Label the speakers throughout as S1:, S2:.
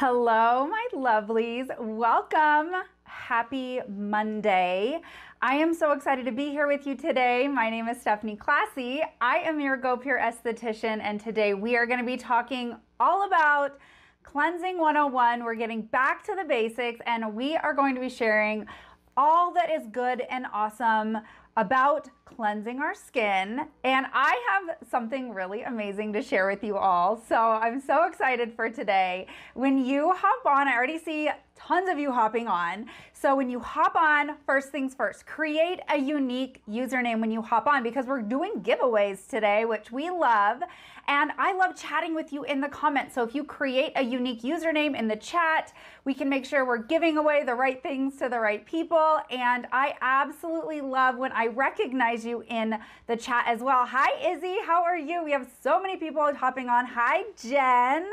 S1: Hello, my lovelies. Welcome. Happy Monday. I am so excited to be here with you today. My name is Stephanie Classy. I am your GoPure esthetician, and today we are going to be talking all about Cleansing 101. We're getting back to the basics, and we are going to be sharing all that is good and awesome about cleansing our skin. And I have something really amazing to share with you all. So I'm so excited for today. When you hop on, I already see tons of you hopping on. So when you hop on, first things first, create a unique username when you hop on because we're doing giveaways today, which we love. And I love chatting with you in the comments. So if you create a unique username in the chat, we can make sure we're giving away the right things to the right people. And I absolutely love when I recognize you in the chat as well. Hi, Izzy. How are you? We have so many people hopping on. Hi, Jen.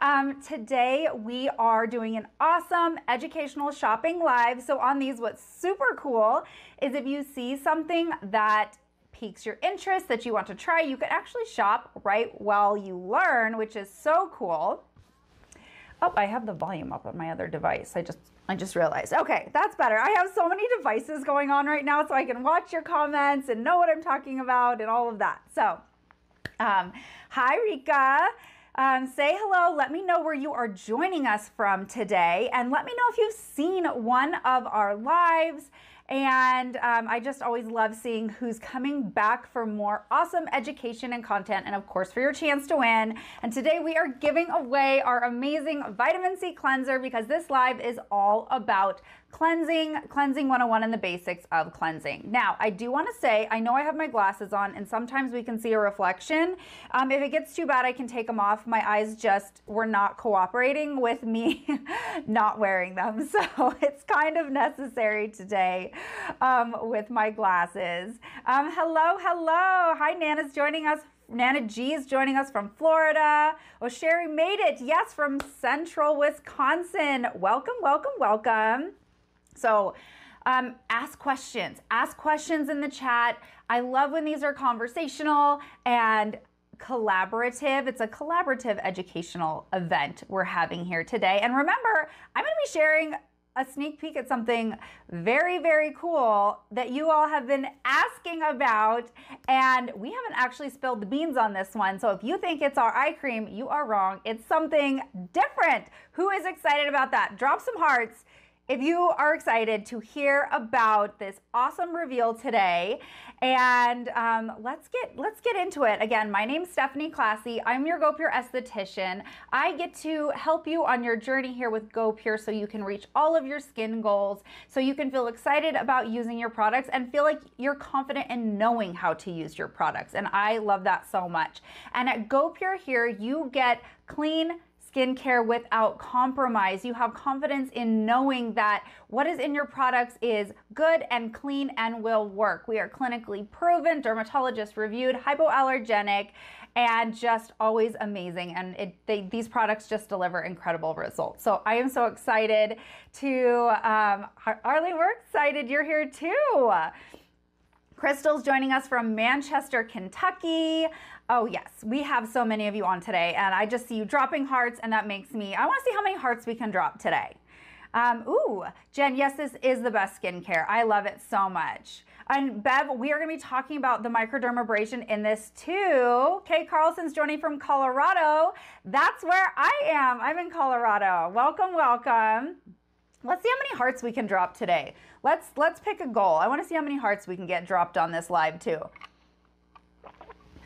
S1: Um, today we are doing an awesome educational shopping live. So on these, what's super cool is if you see something that piques your interest that you want to try, you can actually shop right while you learn, which is so cool. Oh, I have the volume up on my other device. I just I just realized. Okay, that's better. I have so many devices going on right now so I can watch your comments and know what I'm talking about and all of that. So, um, hi Rika. Um, say hello. Let me know where you are joining us from today, and let me know if you've seen one of our lives and um, I just always love seeing who's coming back for more awesome education and content, and of course, for your chance to win. And today we are giving away our amazing vitamin C cleanser because this live is all about cleansing, cleansing 101 and the basics of cleansing. Now, I do want to say, I know I have my glasses on, and sometimes we can see a reflection. Um, if it gets too bad, I can take them off. My eyes just were not cooperating with me not wearing them, so it's kind of necessary today um, with my glasses. Um, hello, hello. Hi, Nana's joining us. Nana G is joining us from Florida. Oh, Sherry made it. Yes, from central Wisconsin. Welcome, welcome, welcome. So, um, ask questions. Ask questions in the chat. I love when these are conversational and collaborative. It's a collaborative educational event we're having here today. And remember, I'm going to be sharing a sneak peek at something very, very cool that you all have been asking about. And we haven't actually spilled the beans on this one. So if you think it's our eye cream, you are wrong. It's something different. Who is excited about that? Drop some hearts if you are excited to hear about this awesome reveal today and um, let's get let's get into it. Again my name's stephanie classy. I'm your GoPure esthetician. I get to help you on your journey here with GoPure so you can reach all of your skin goals so you can feel excited about using your products and feel like you're confident in knowing how to use your products and i love that so much. And at GoPure here you get clean skincare without compromise. You have confidence in knowing that what is in your products is good and clean and will work. We are clinically proven, dermatologist reviewed, hypoallergenic, and just always amazing. And it, they, these products just deliver incredible results. So I am so excited to, um, Arlene, we're excited you're here too. Crystal's joining us from Manchester, Kentucky. Oh, yes, we have so many of you on today, and I just see you dropping hearts, and that makes me, I want to see how many hearts we can drop today. Um, ooh, Jen, yes, this is the best skincare. I love it so much. And Bev, we are going to be talking about the microdermabrasion in this too. Kay Carlson's joining from Colorado. That's where I am. I'm in Colorado. Welcome, welcome. Let's see how many hearts we can drop today. Let's let's pick a goal. I want to see how many hearts we can get dropped on this live too.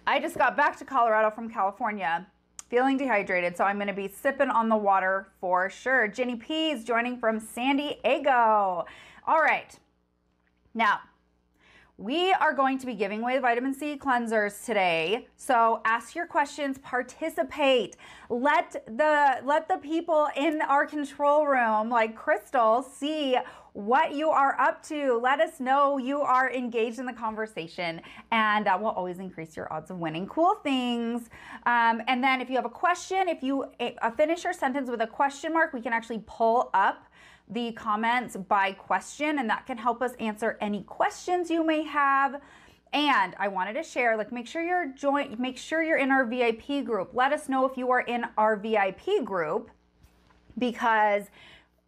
S1: I just got back to Colorado from California, feeling dehydrated, so I'm going to be sipping on the water for sure. Jenny P is joining from San Diego. All right. Now, we are going to be giving away vitamin C cleansers today. So ask your questions, participate. Let the let the people in our control room like Crystal see what you are up to. Let us know you are engaged in the conversation and that will always increase your odds of winning cool things. Um, and then if you have a question, if you uh, finish your sentence with a question mark, we can actually pull up the comments by question, and that can help us answer any questions you may have. And I wanted to share, like, make sure you're join, make sure you're in our VIP group. Let us know if you are in our VIP group. because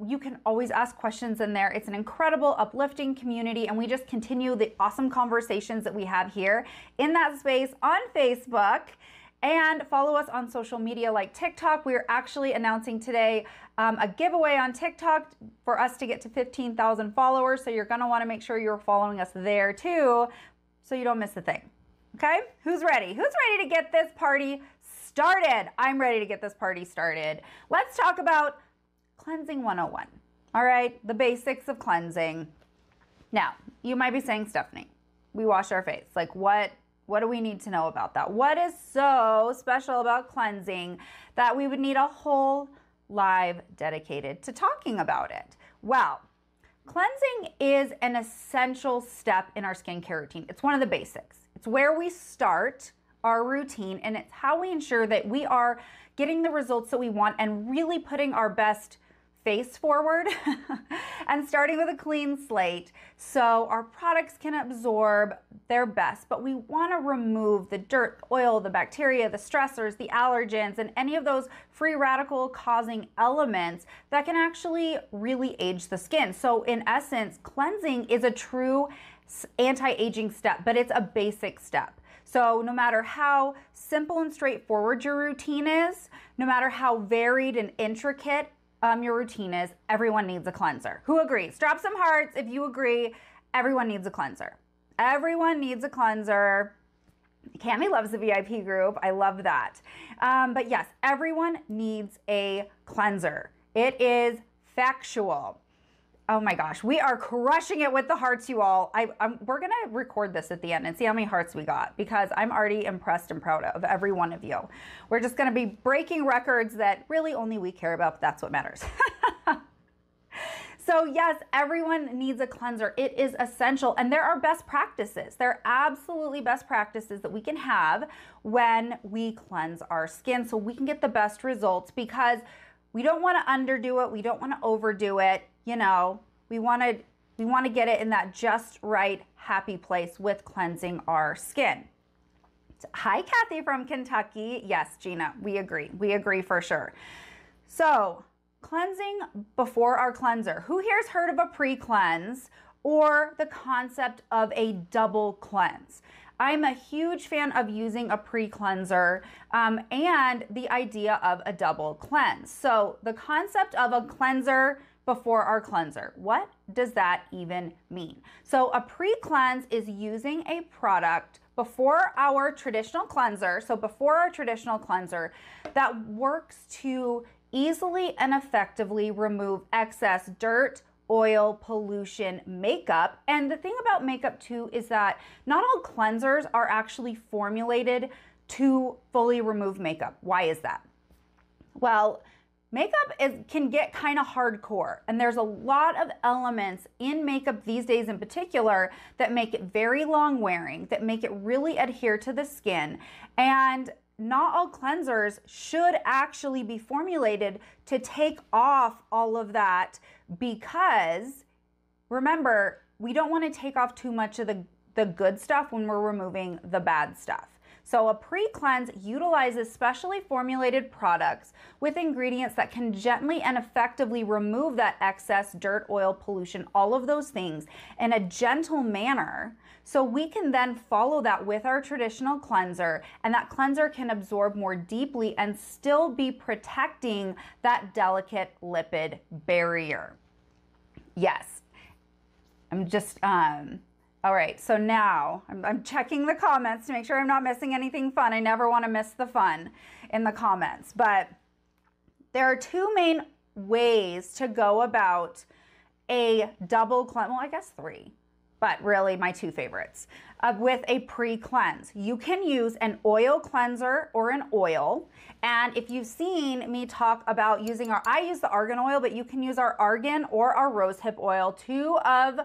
S1: you can always ask questions in there. It's an incredible, uplifting community, and we just continue the awesome conversations that we have here in that space on Facebook. And follow us on social media like TikTok. We're actually announcing today um, a giveaway on TikTok for us to get to 15,000 followers. So you're gonna wanna make sure you're following us there too, so you don't miss a thing. Okay? Who's ready? Who's ready to get this party started? I'm ready to get this party started. Let's talk about cleansing 101. All right, the basics of cleansing. Now, you might be saying, Stephanie, we wash our face. Like, what? What do we need to know about that? What is so special about cleansing that we would need a whole live dedicated to talking about it? Well, cleansing is an essential step in our skincare routine. It's one of the basics. It's where we start our routine and it's how we ensure that we are getting the results that we want and really putting our best face forward and starting with a clean slate so our products can absorb their best. But we want to remove the dirt, oil, the bacteria, the stressors, the allergens, and any of those free radical causing elements that can actually really age the skin. So, in essence, cleansing is a true anti aging step, but it's a basic step. So, no matter how simple and straightforward your routine is, no matter how varied and intricate um, your routine is, everyone needs a cleanser. Who agrees? Drop some hearts if you agree. Everyone needs a cleanser. Everyone needs a cleanser. Cami loves the VIP group. I love that. Um, but yes, everyone needs a cleanser. It is factual. Oh my gosh, we are crushing it with the hearts, you all. I, I'm, we're gonna record this at the end and see how many hearts we got because I'm already impressed and proud of every one of you. We're just gonna be breaking records that really only we care about, but that's what matters. so yes, everyone needs a cleanser. It is essential, and there are best practices. There are absolutely best practices that we can have when we cleanse our skin, so we can get the best results because we don't want to underdo it. We don't want to overdo it you know, we want to we want to get it in that just right happy place with cleansing our skin. Hi Kathy from Kentucky. Yes, Gina, we agree. We agree for sure. So, cleansing before our cleanser. Who here's heard of a pre-cleanse or the concept of a double cleanse? I'm a huge fan of using a pre cleanser um, and the idea of a double cleanse. So, the concept of a cleanser before our cleanser. What does that even mean? So, a pre cleanse is using a product before our traditional cleanser, so before our traditional cleanser, that works to easily and effectively remove excess dirt, oil, pollution, makeup. And the thing about makeup too is that not all cleansers are actually formulated to fully remove makeup. Why is that? Well, Makeup is, can get kind of hardcore, and there's a lot of elements in makeup these days in particular that make it very long wearing, that make it really adhere to the skin. And not all cleansers should actually be formulated to take off all of that because remember, we don't want to take off too much of the, the good stuff when we're removing the bad stuff. So a pre-cleanse utilizes specially formulated products with ingredients that can gently and effectively remove that excess dirt, oil, pollution, all of those things in a gentle manner. So we can then follow that with our traditional cleanser and that cleanser can absorb more deeply and still be protecting that delicate lipid barrier. Yes. I'm just um all right, so now I'm, I'm, checking the comments to make sure I'm not missing anything fun. I never want to miss the fun in the comments. But there are two main ways to go about a double cleanse. Well, I guess three, but really my two favorites uh, with a pre cleanse. You can use an oil cleanser or an oil. And if you've seen me talk about using our, I use the argan oil, but you can use our argan or our rosehip oil, two of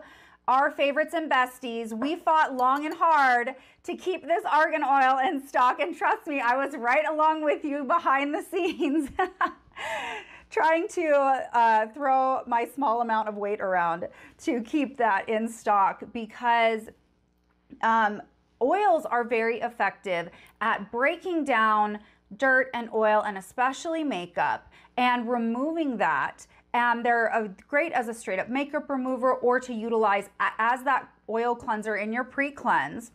S1: our favorites and besties. We fought long and hard to keep this argan oil in stock. And trust me, I was right along with you behind the scenes. trying to uh, throw my small amount of weight around to keep that in stock because um, oils are very effective at breaking down dirt and oil and especially makeup and removing that. And they're great as a straight up makeup remover or to utilize as that oil cleanser in your pre cleanse.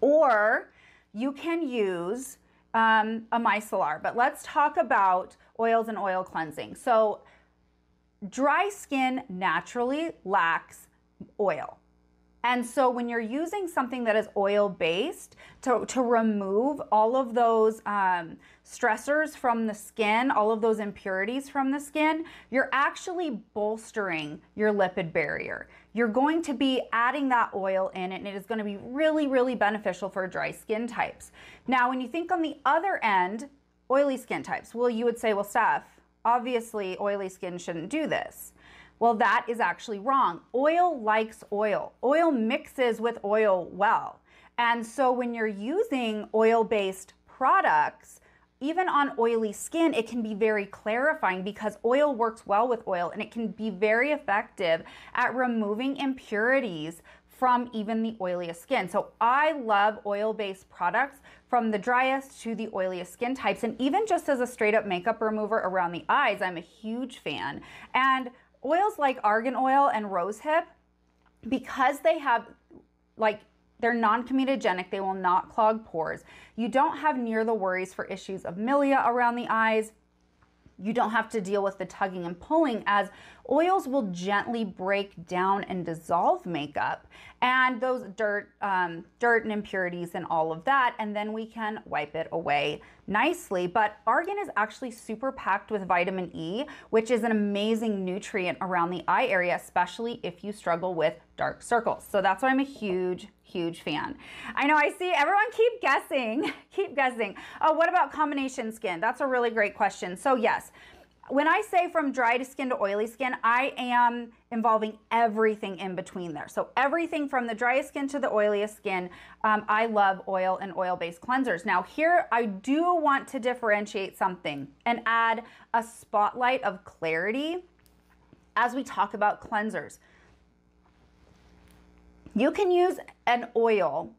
S1: Or you can use um, a micellar. But let's talk about oils and oil cleansing. So, dry skin naturally lacks oil. And so when you're using something that is oil based to, to remove all of those um, stressors from the skin, all of those impurities from the skin, you're actually bolstering your lipid barrier. You're going to be adding that oil in and it is going to be really, really beneficial for dry skin types. Now, when you think on the other end, oily skin types, well, you would say, well, Steph, obviously oily skin shouldn't do this. Well, that is actually wrong. Oil likes oil. Oil mixes with oil well. And so when you're using oil based products, even on oily skin, it can be very clarifying because oil works well with oil and it can be very effective at removing impurities from even the oiliest skin. So I love oil based products from the driest to the oiliest skin types. And even just as a straight up makeup remover around the eyes, I'm a huge fan. And oils like argan oil and rosehip, because they have like they're non-comedogenic, they will not clog pores. You don't have near the worries for issues of milia around the eyes. You don't have to deal with the tugging and pulling as oils will gently break down and dissolve makeup and those dirt, um, dirt and impurities and all of that, and then we can wipe it away nicely. But argan is actually super packed with vitamin E, which is an amazing nutrient around the eye area, especially if you struggle with dark circles. So that's why I'm a huge, huge fan. I know I see everyone keep guessing, keep guessing. Oh, what about combination skin? That's a really great question. So yes, when I say from dry to skin to oily skin, I am involving everything in between there. So everything from the driest skin to the oiliest skin, um, I love oil and oil-based cleansers. Now here, I do want to differentiate something and add a spotlight of clarity as we talk about cleansers. You can use an oil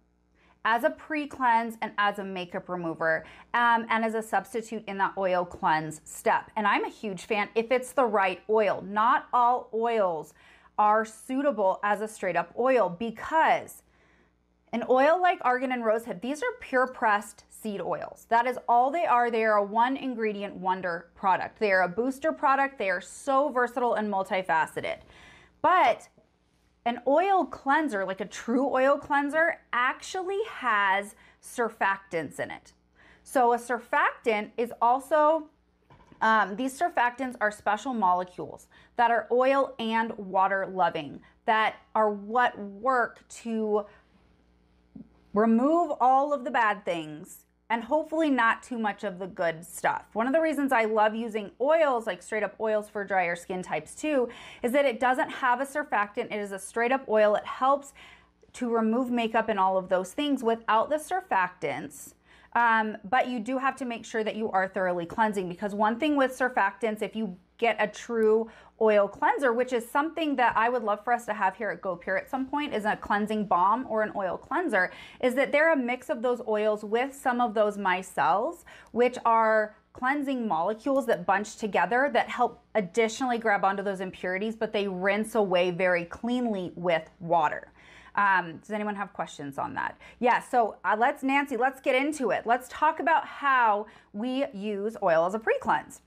S1: as a pre-cleanse and as a makeup remover um, and as a substitute in that oil cleanse step. And I'm a huge fan if it's the right oil. Not all oils are suitable as a straight up oil because an oil like argan and rosehip, these are pure pressed seed oils. That is all they are. They are a one ingredient wonder product. They are a booster product. They are so versatile and multifaceted. But an oil cleanser, like a true oil cleanser, actually has surfactants in it. So a surfactant is also, um, these surfactants are special molecules that are oil and water loving that are what work to remove all of the bad things and hopefully not too much of the good stuff. One of the reasons I love using oils, like straight up oils for drier skin types too, is that it doesn't have a surfactant. It is a straight up oil. It helps to remove makeup and all of those things without the surfactants. Um, but you do have to make sure that you are thoroughly cleansing because one thing with surfactants, if you get a true oil cleanser, which is something that I would love for us to have here at GoPure at some point, is a cleansing balm or an oil cleanser, is that they're a mix of those oils with some of those micelles, which are cleansing molecules that bunch together that help additionally grab onto those impurities, but they rinse away very cleanly with water. Um, does anyone have questions on that? Yeah, so uh, let's, Nancy, let's get into it. Let's talk about how we use oil as a pre-cleanse.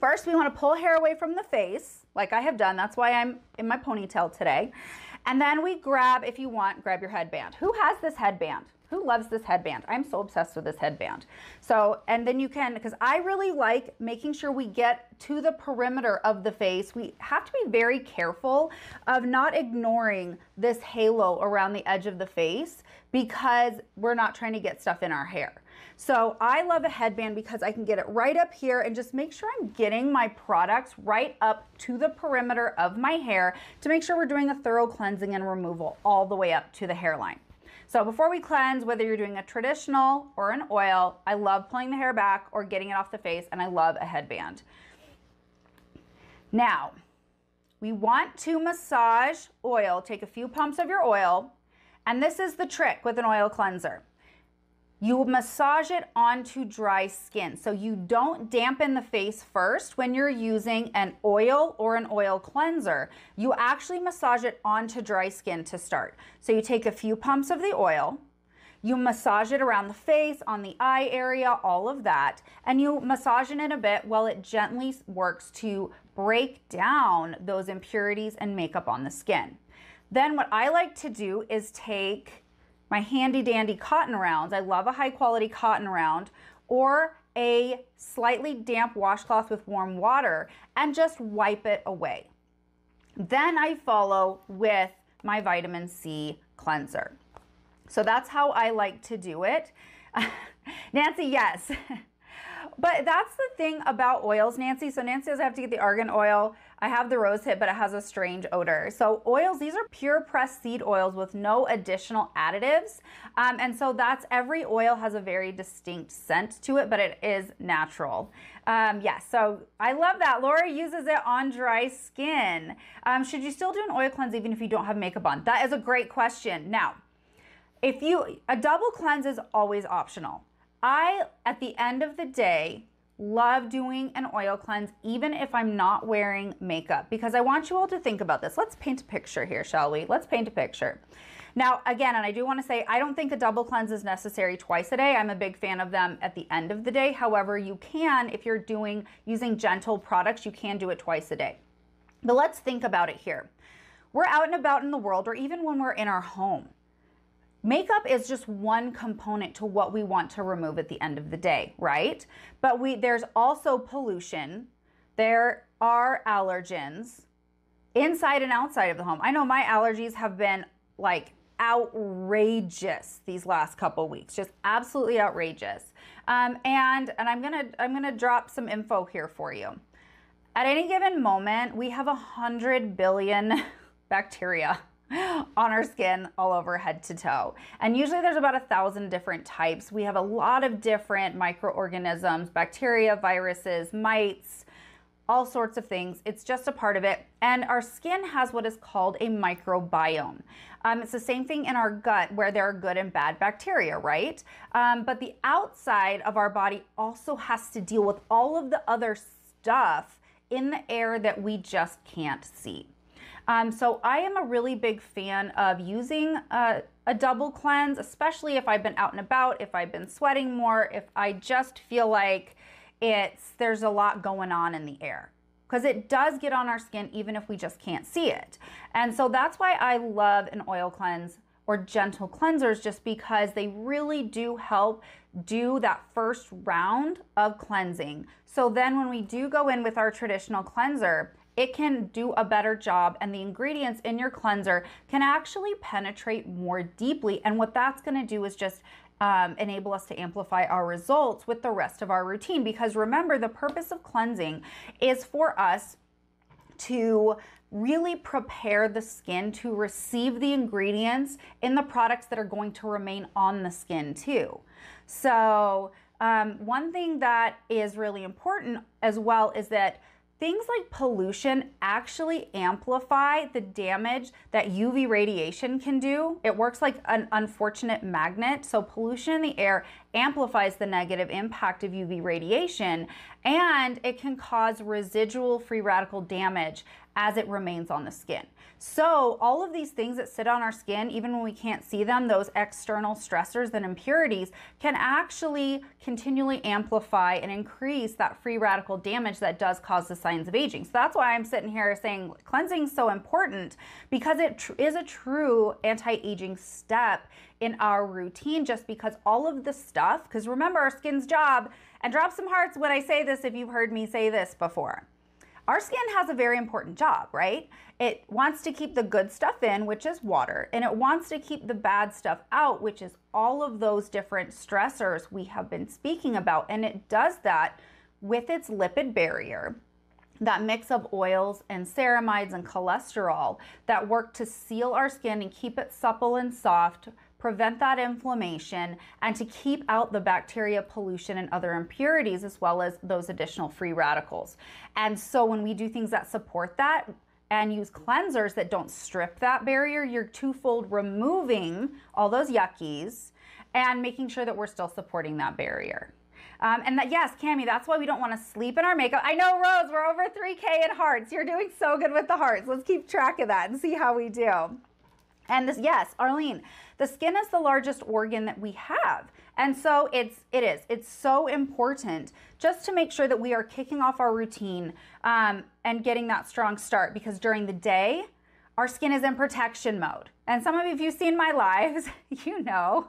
S1: First, we want to pull hair away from the face, like I have done. That's why I'm in my ponytail today. And then we grab, if you want, grab your headband. Who has this headband? Who loves this headband? I'm so obsessed with this headband. So, and then you can, because I really like making sure we get to the perimeter of the face. We have to be very careful of not ignoring this halo around the edge of the face because we're not trying to get stuff in our hair. So I love a headband because I can get it right up here and just make sure I'm getting my products right up to the perimeter of my hair to make sure we're doing a thorough cleansing and removal all the way up to the hairline. So before we cleanse, whether you're doing a traditional or an oil, I love pulling the hair back or getting it off the face and I love a headband. Now, we want to massage oil, take a few pumps of your oil, and this is the trick with an oil cleanser. You massage it onto dry skin. So you don't dampen the face first when you're using an oil or an oil cleanser. You actually massage it onto dry skin to start. So you take a few pumps of the oil, you massage it around the face, on the eye area, all of that, and you massage it in a bit while it gently works to break down those impurities and makeup on the skin. Then what I like to do is take my handy dandy cotton rounds. I love a high quality cotton round or a slightly damp washcloth with warm water and just wipe it away. Then I follow with my vitamin C cleanser. So that's how I like to do it. Nancy, yes. but that's the thing about oils, Nancy. So Nancy says I have to get the argan oil. I have the rose hip, but it has a strange odor. So oils, these are pure pressed seed oils with no additional additives. Um, and so that's every oil has a very distinct scent to it, but it is natural. Um, yes, yeah, so I love that. Laura uses it on dry skin. Um, should you still do an oil cleanse even if you don't have makeup on? That is a great question. Now, if you, a double cleanse is always optional. I, at the end of the day, love doing an oil cleanse even if I'm not wearing makeup because I want you all to think about this. Let's paint a picture here, shall we? Let's paint a picture. Now, again, and I do want to say, I don't think a double cleanse is necessary twice a day. I'm a big fan of them at the end of the day. However, you can, if you're doing using gentle products, you can do it twice a day. But let's think about it here. We're out and about in the world, or even when we're in our home. Makeup is just one component to what we want to remove at the end of the day, right? But we there's also pollution. There are allergens inside and outside of the home. I know my allergies have been like outrageous these last couple weeks, just absolutely outrageous. Um, and and I'm gonna I'm gonna drop some info here for you. At any given moment, we have a hundred billion bacteria on our skin all over head to toe. And usually there's about a thousand different types. We have a lot of different microorganisms, bacteria, viruses, mites, all sorts of things. It's just a part of it. And our skin has what is called a microbiome. Um, it's the same thing in our gut where there are good and bad bacteria, right? Um, but the outside of our body also has to deal with all of the other stuff in the air that we just can't see. Um, so I am a really big fan of using a, a double cleanse, especially if I've been out and about, if I've been sweating more, if I just feel like it's there's a lot going on in the air because it does get on our skin even if we just can't see it. And so that's why I love an oil cleanse or gentle cleansers just because they really do help do that first round of cleansing. So then when we do go in with our traditional cleanser, it can do a better job and the ingredients in your cleanser can actually penetrate more deeply. And what that's going to do is just um, enable us to amplify our results with the rest of our routine. Because remember, the purpose of cleansing is for us to really prepare the skin to receive the ingredients in the products that are going to remain on the skin too. So, um, one thing that is really important as well is that things like pollution actually amplify the damage that UV radiation can do. It works like an unfortunate magnet. So, pollution in the air amplifies the negative impact of UV radiation and it can cause residual free radical damage as it remains on the skin. So, all of these things that sit on our skin, even when we can't see them, those external stressors and impurities, can actually continually amplify and increase that free radical damage that does cause the signs of aging. So, that's why I'm sitting here saying cleansing is so important because it tr- is a true anti aging step in our routine, just because all of the stuff, because remember, our skin's job, and drop some hearts when I say this if you've heard me say this before our skin has a very important job, right? It wants to keep the good stuff in, which is water, and it wants to keep the bad stuff out, which is all of those different stressors we have been speaking about. And it does that with its lipid barrier, that mix of oils and ceramides and cholesterol that work to seal our skin and keep it supple and soft prevent that inflammation, and to keep out the bacteria, pollution, and other impurities, as well as those additional free radicals. And so when we do things that support that, and use cleansers that don't strip that barrier, you're twofold removing all those yuckies and making sure that we're still supporting that barrier. Um, and that, yes, Cami, that's why we don't want to sleep in our makeup. I know, Rose, we're over 3K in hearts. You're doing so good with the hearts. Let's keep track of that and see how we do. And this, yes, Arlene, the skin is the largest organ that we have. And so it's it is it's so important just to make sure that we are kicking off our routine um, and getting that strong start because during the day our skin is in protection mode. And some of you, if you've seen my lives, you know,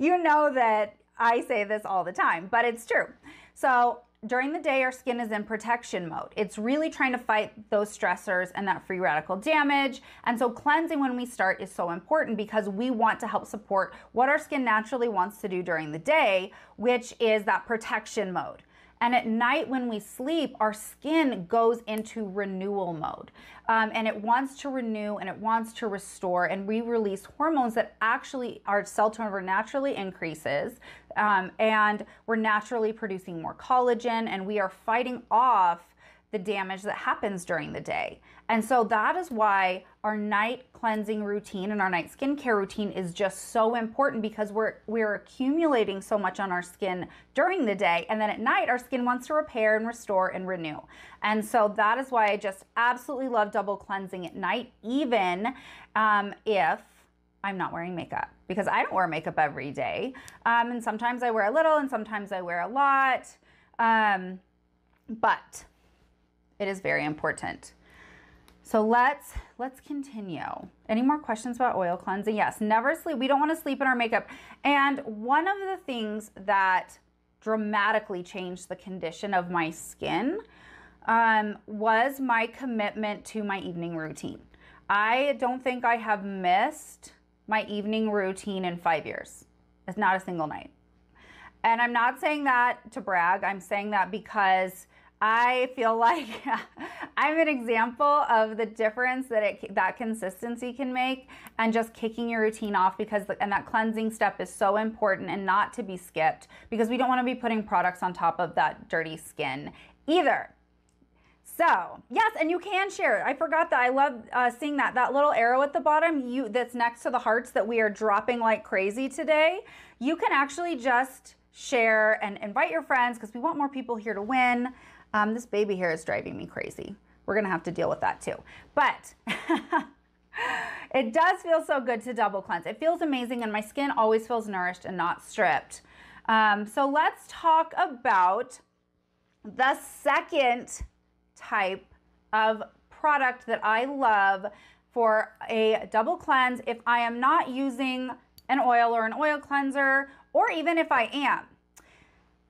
S1: you know that I say this all the time, but it's true. So during the day, our skin is in protection mode. It's really trying to fight those stressors and that free radical damage. And so, cleansing when we start is so important because we want to help support what our skin naturally wants to do during the day, which is that protection mode. And at night, when we sleep, our skin goes into renewal mode. Um, and it wants to renew and it wants to restore. And we release hormones that actually, our cell turnover naturally increases. Um, and we're naturally producing more collagen. And we are fighting off the damage that happens during the day. And so that is why our night cleansing routine and our night skincare routine is just so important because we're we're accumulating so much on our skin during the day and then at night our skin wants to repair and restore and renew. And so that is why I just absolutely love double cleansing at night even um, if I'm not wearing makeup because I don't wear makeup every day. Um, and sometimes I wear a little and sometimes I wear a lot. Um, but it is very important. So let's let's continue. Any more questions about oil cleansing? Yes, never sleep. We don't want to sleep in our makeup. And one of the things that dramatically changed the condition of my skin um, was my commitment to my evening routine. I don't think I have missed my evening routine in five years. It's not a single night. And I'm not saying that to brag. I'm saying that because I feel like I'm an example of the difference that it that consistency can make and just kicking your routine off because and that cleansing step is so important and not to be skipped because we don't want to be putting products on top of that dirty skin either. So yes, and you can share. I forgot that. I love uh, seeing that that little arrow at the bottom. You that's next to the hearts that we are dropping like crazy today. You can actually just share and invite your friends because we want more people here to win. Um, this baby hair is driving me crazy. We're gonna have to deal with that too. But it does feel so good to double cleanse. It feels amazing and my skin always feels nourished and not stripped. Um, so let's talk about the second type of product that I love for a double cleanse if I am not using an oil or an oil cleanser, or even if I am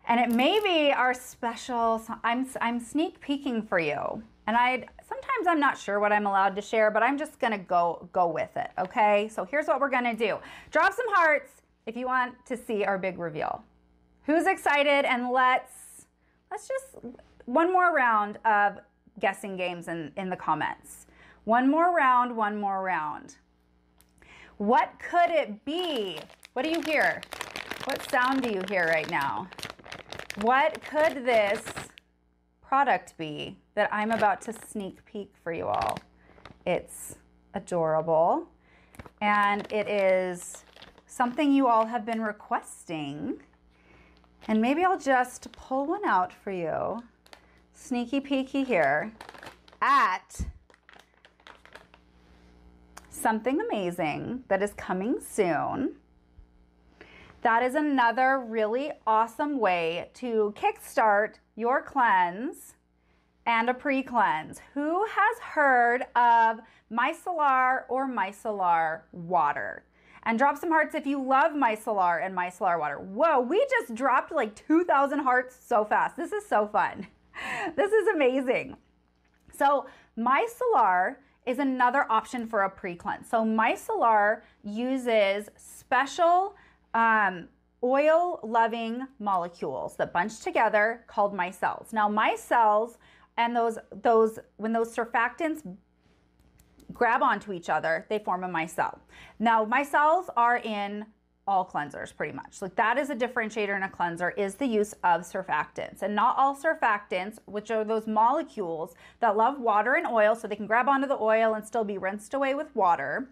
S1: and it may be our special i'm i'm sneak peeking for you. And i sometimes i'm not sure what i'm allowed to share but i'm just gonna go go with it okay? So here's what we're gonna do. Drop some hearts if you want to see our big reveal. Who's excited? And let's let's just one more round of guessing games in in the comments. One more round one more round. What could it be? What do you hear? What sound do you hear right now what could this product be that I'm about to sneak peek for you all? It's adorable and it is something you all have been requesting. And maybe I'll just pull one out for you. Sneaky peeky here at something amazing that is coming soon. That is another really awesome way to kickstart your cleanse and a pre-cleanse. Who has heard of micellar or micellar water? And drop some hearts if you love micellar and micellar water. Whoa, we just dropped like 2,000 hearts so fast. This is so fun. This is amazing. So micellar is another option for a pre-cleanse. So micellar uses special um, oil loving molecules that bunch together called micelles. Now, micelles and those, those, when those surfactants grab onto each other, they form a micelle. Now, micelles are in all cleansers pretty much. Like that is a differentiator in a cleanser is the use of surfactants. And not all surfactants, which are those molecules that love water and oil so they can grab onto the oil and still be rinsed away with water.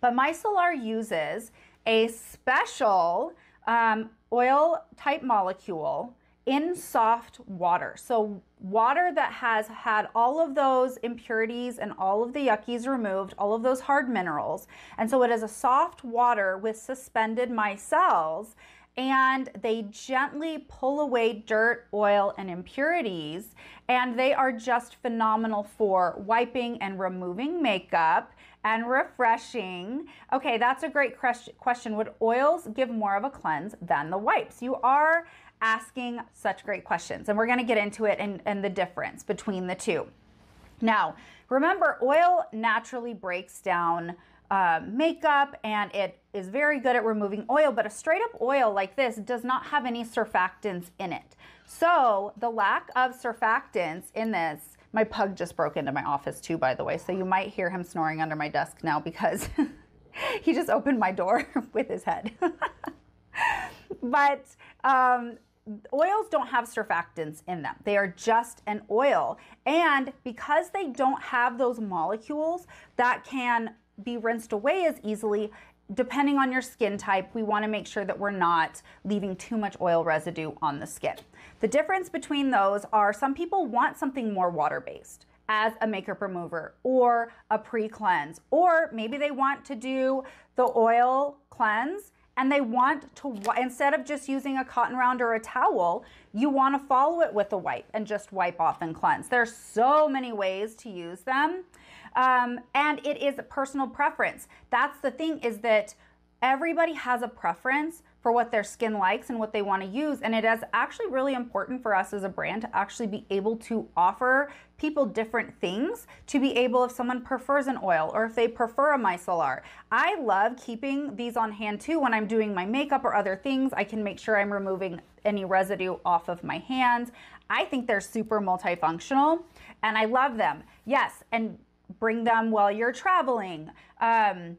S1: But micellar uses a special um, oil type molecule in soft water. So, water that has had all of those impurities and all of the yuckies removed, all of those hard minerals. And so, it is a soft water with suspended micelles and they gently pull away dirt, oil, and impurities. And they are just phenomenal for wiping and removing makeup and refreshing. Okay, that's a great question. Would oils give more of a cleanse than the wipes? You are asking such great questions, and we're gonna get into it and, and the difference between the two. Now, remember, oil naturally breaks down uh, makeup and it is very good at removing oil, but a straight up oil like this does not have any surfactants in it. So the lack of surfactants in this, my pug just broke into my office too, by the way. So you might hear him snoring under my desk now because he just opened my door with his head. but um, oils don't have surfactants in them. They are just an oil. And because they don't have those molecules that can be rinsed away as easily. Depending on your skin type, we want to make sure that we're not leaving too much oil residue on the skin. The difference between those are some people want something more water based as a makeup remover or a pre cleanse, or maybe they want to do the oil cleanse and they want to, instead of just using a cotton round or a towel, you want to follow it with a wipe and just wipe off and cleanse. There's so many ways to use them. Um, and it is a personal preference. That's the thing is that everybody has a preference for what their skin likes and what they want to use. And it is actually really important for us as a brand to actually be able to offer people different things to be able, if someone prefers an oil or if they prefer a micellar. I love keeping these on hand too when I'm doing my makeup or other things. I can make sure I'm removing any residue off of my hands. I think they're super multifunctional and I love them. Yes, and bring them while you're traveling. Um,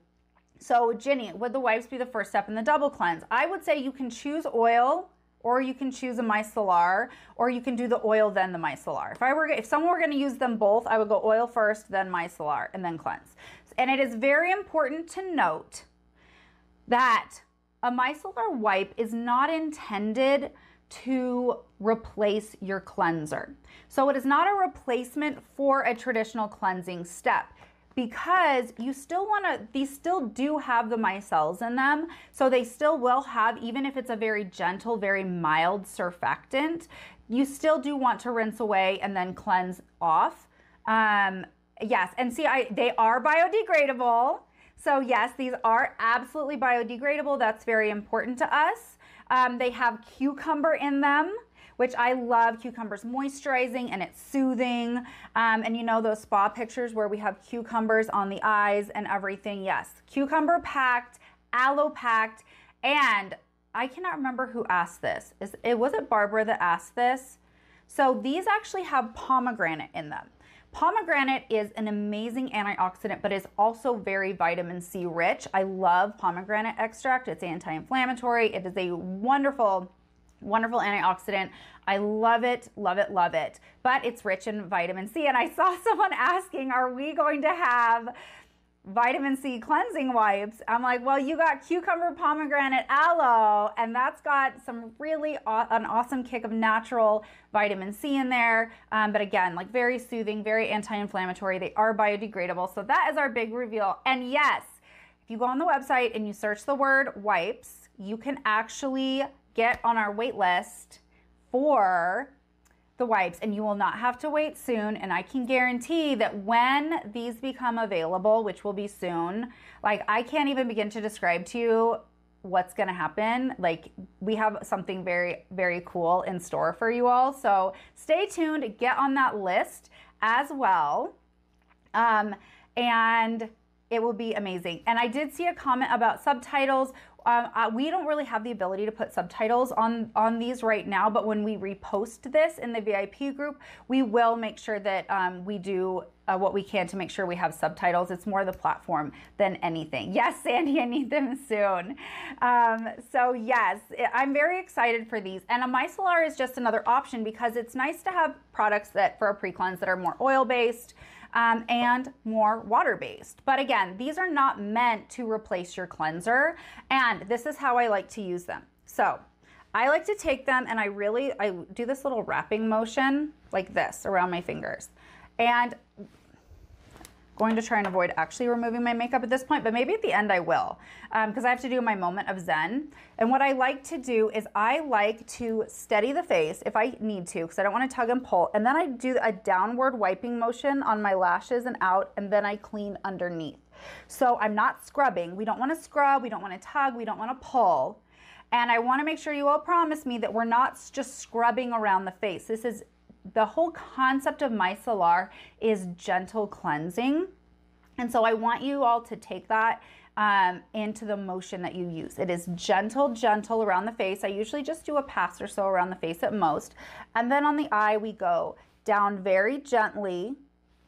S1: so, Ginny, would the wipes be the first step in the double cleanse? I would say you can choose oil or you can choose a micellar or you can do the oil then the micellar. If I were if someone were going to use them both, I would go oil first, then micellar and then cleanse. And it is very important to note that a micellar wipe is not intended to replace your cleanser. So it is not a replacement for a traditional cleansing step because you still want to these still do have the micelles in them so they still will have even if it's a very gentle very mild surfactant you still do want to rinse away and then cleanse off. Um, yes and see i they are biodegradable. So yes these are absolutely biodegradable. That's very important to us. Um, they have cucumber in them which I love. Cucumbers moisturizing and it's soothing. Um, and you know those spa pictures where we have cucumbers on the eyes and everything. Yes, cucumber packed, aloe packed, and I cannot remember who asked this. Is it was it Barbara that asked this? So these actually have pomegranate in them. Pomegranate is an amazing antioxidant, but it's also very vitamin C rich. I love pomegranate extract. It's anti inflammatory. It is a wonderful Wonderful antioxidant. I love it, love it, love it. But it's rich in vitamin C. And I saw someone asking, are we going to have vitamin C cleansing wipes? I'm like, well, you got cucumber, pomegranate, aloe, and that's got some really aw- an awesome kick of natural vitamin C in there. Um, but again, like very soothing, very anti inflammatory. They are biodegradable. So that is our big reveal. And yes, if you go on the website and you search the word wipes, you can actually get on our wait list for the wipes and you will not have to wait soon and I can guarantee that when these become available which will be soon like I can't even begin to describe to you what's going to happen. Like we have something very very cool in store for you all so stay tuned get on that list as well. Um, and it will be amazing. And I did see a comment about subtitles um, we don't really have the ability to put subtitles on on these right now, but when we repost this in the VIP group, we will make sure that um, we do uh, what we can to make sure we have subtitles. It's more the platform than anything. Yes, Sandy, I need them soon. Um, so yes, I'm very excited for these. And a micellar is just another option because it's nice to have products that for a pre-cleanse that are more oil-based um, and more water-based. But again, these are not meant to replace your cleanser. And this is how I like to use them. So I like to take them and I really, I do this little wrapping motion like this around my fingers. And going to try and avoid actually removing my makeup at this point, but maybe at the end I will, because um, I have to do my moment of zen. And what I like to do is I like to steady the face if I need to, because I don't want to tug and pull. And then I do a downward wiping motion on my lashes and out, and then I clean underneath. So I'm not scrubbing. We don't want to scrub, we don't want to tug, we don't want to pull. And I want to make sure you all promise me that we're not just scrubbing around the face. This is the whole concept of micellar is gentle cleansing. And so I want you all to take that um, into the motion that you use. It is gentle, gentle around the face. I usually just do a pass or so around the face at most. And then on the eye, we go down very gently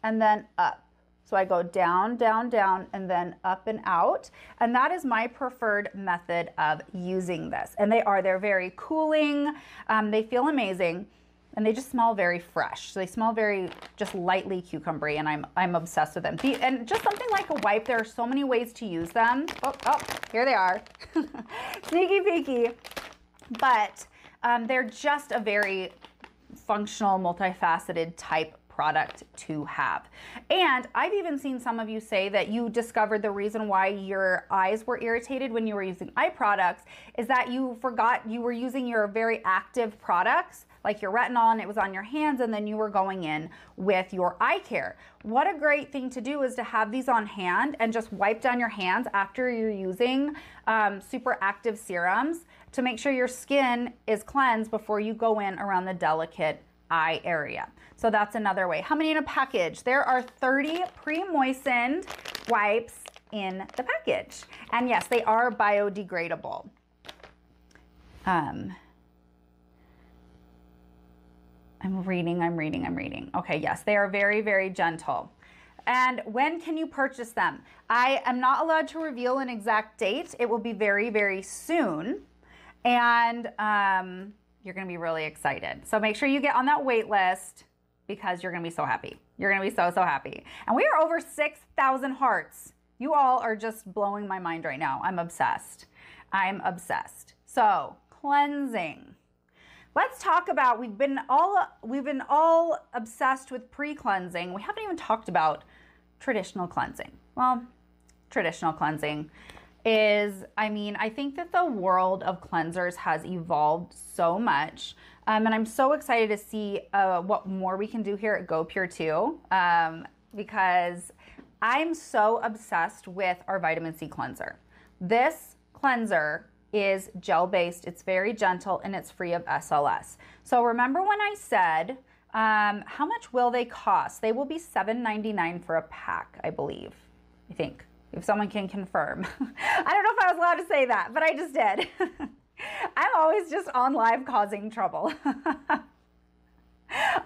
S1: and then up. So I go down, down, down, and then up and out. And that is my preferred method of using this. And they are, they're very cooling. Um, they feel amazing and they just smell very fresh. So they smell very just lightly cucumbery, and I'm I'm obsessed with them. The, and just something like a wipe, there are so many ways to use them. Oh, oh here they are, sneaky peeky. But um, they're just a very functional, multifaceted type product to have. And I've even seen some of you say that you discovered the reason why your eyes were irritated when you were using eye products is that you forgot you were using your very active products like your retinol and it was on your hands and then you were going in with your eye care. What a great thing to do is to have these on hand and just wipe down your hands after you're using um, super active serums to make sure your skin is cleansed before you go in around the delicate eye area. So that's another way. How many in a package? There are 30 pre-moistened wipes in the package. And yes, they are biodegradable. Um, I'm reading, I'm reading, I'm reading. Okay, yes, they are very, very gentle. And when can you purchase them? I am not allowed to reveal an exact date. It will be very, very soon. And um, you're going to be really excited. So make sure you get on that wait list because you're going to be so happy. You're going to be so, so happy. And we are over 6,000 hearts. You all are just blowing my mind right now. I'm obsessed. I'm obsessed. So, cleansing. Let's talk about we've been all we've been all obsessed with pre-cleansing. We haven't even talked about traditional cleansing. Well, traditional cleansing is I mean, I think that the world of cleansers has evolved so much. Um, and I'm so excited to see uh, what more we can do here at GoPure too, um, because I'm so obsessed with our vitamin C cleanser. This cleanser is gel based, it's very gentle, and it's free of SLS. So remember when I said, um, how much will they cost? They will be $7.99 for a pack, I believe. I think, if someone can confirm. I don't know if I was allowed to say that, but I just did. I'm always just on live causing trouble.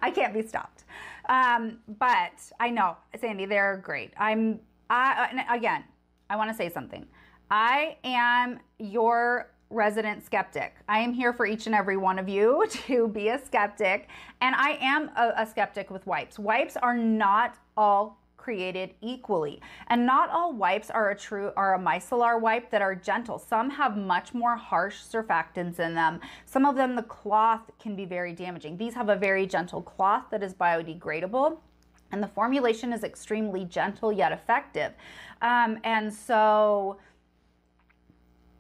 S1: I can't be stopped. Um, but I know, Sandy, they're great. I'm, I, again, I want to say something. I am your resident skeptic. I am here for each and every one of you to be a skeptic, and I am a, a skeptic with wipes. Wipes are not all created equally. And not all wipes are a true are a micellar wipe that are gentle. Some have much more harsh surfactants in them. Some of them the cloth can be very damaging. These have a very gentle cloth that is biodegradable. And the formulation is extremely gentle yet effective. Um, and so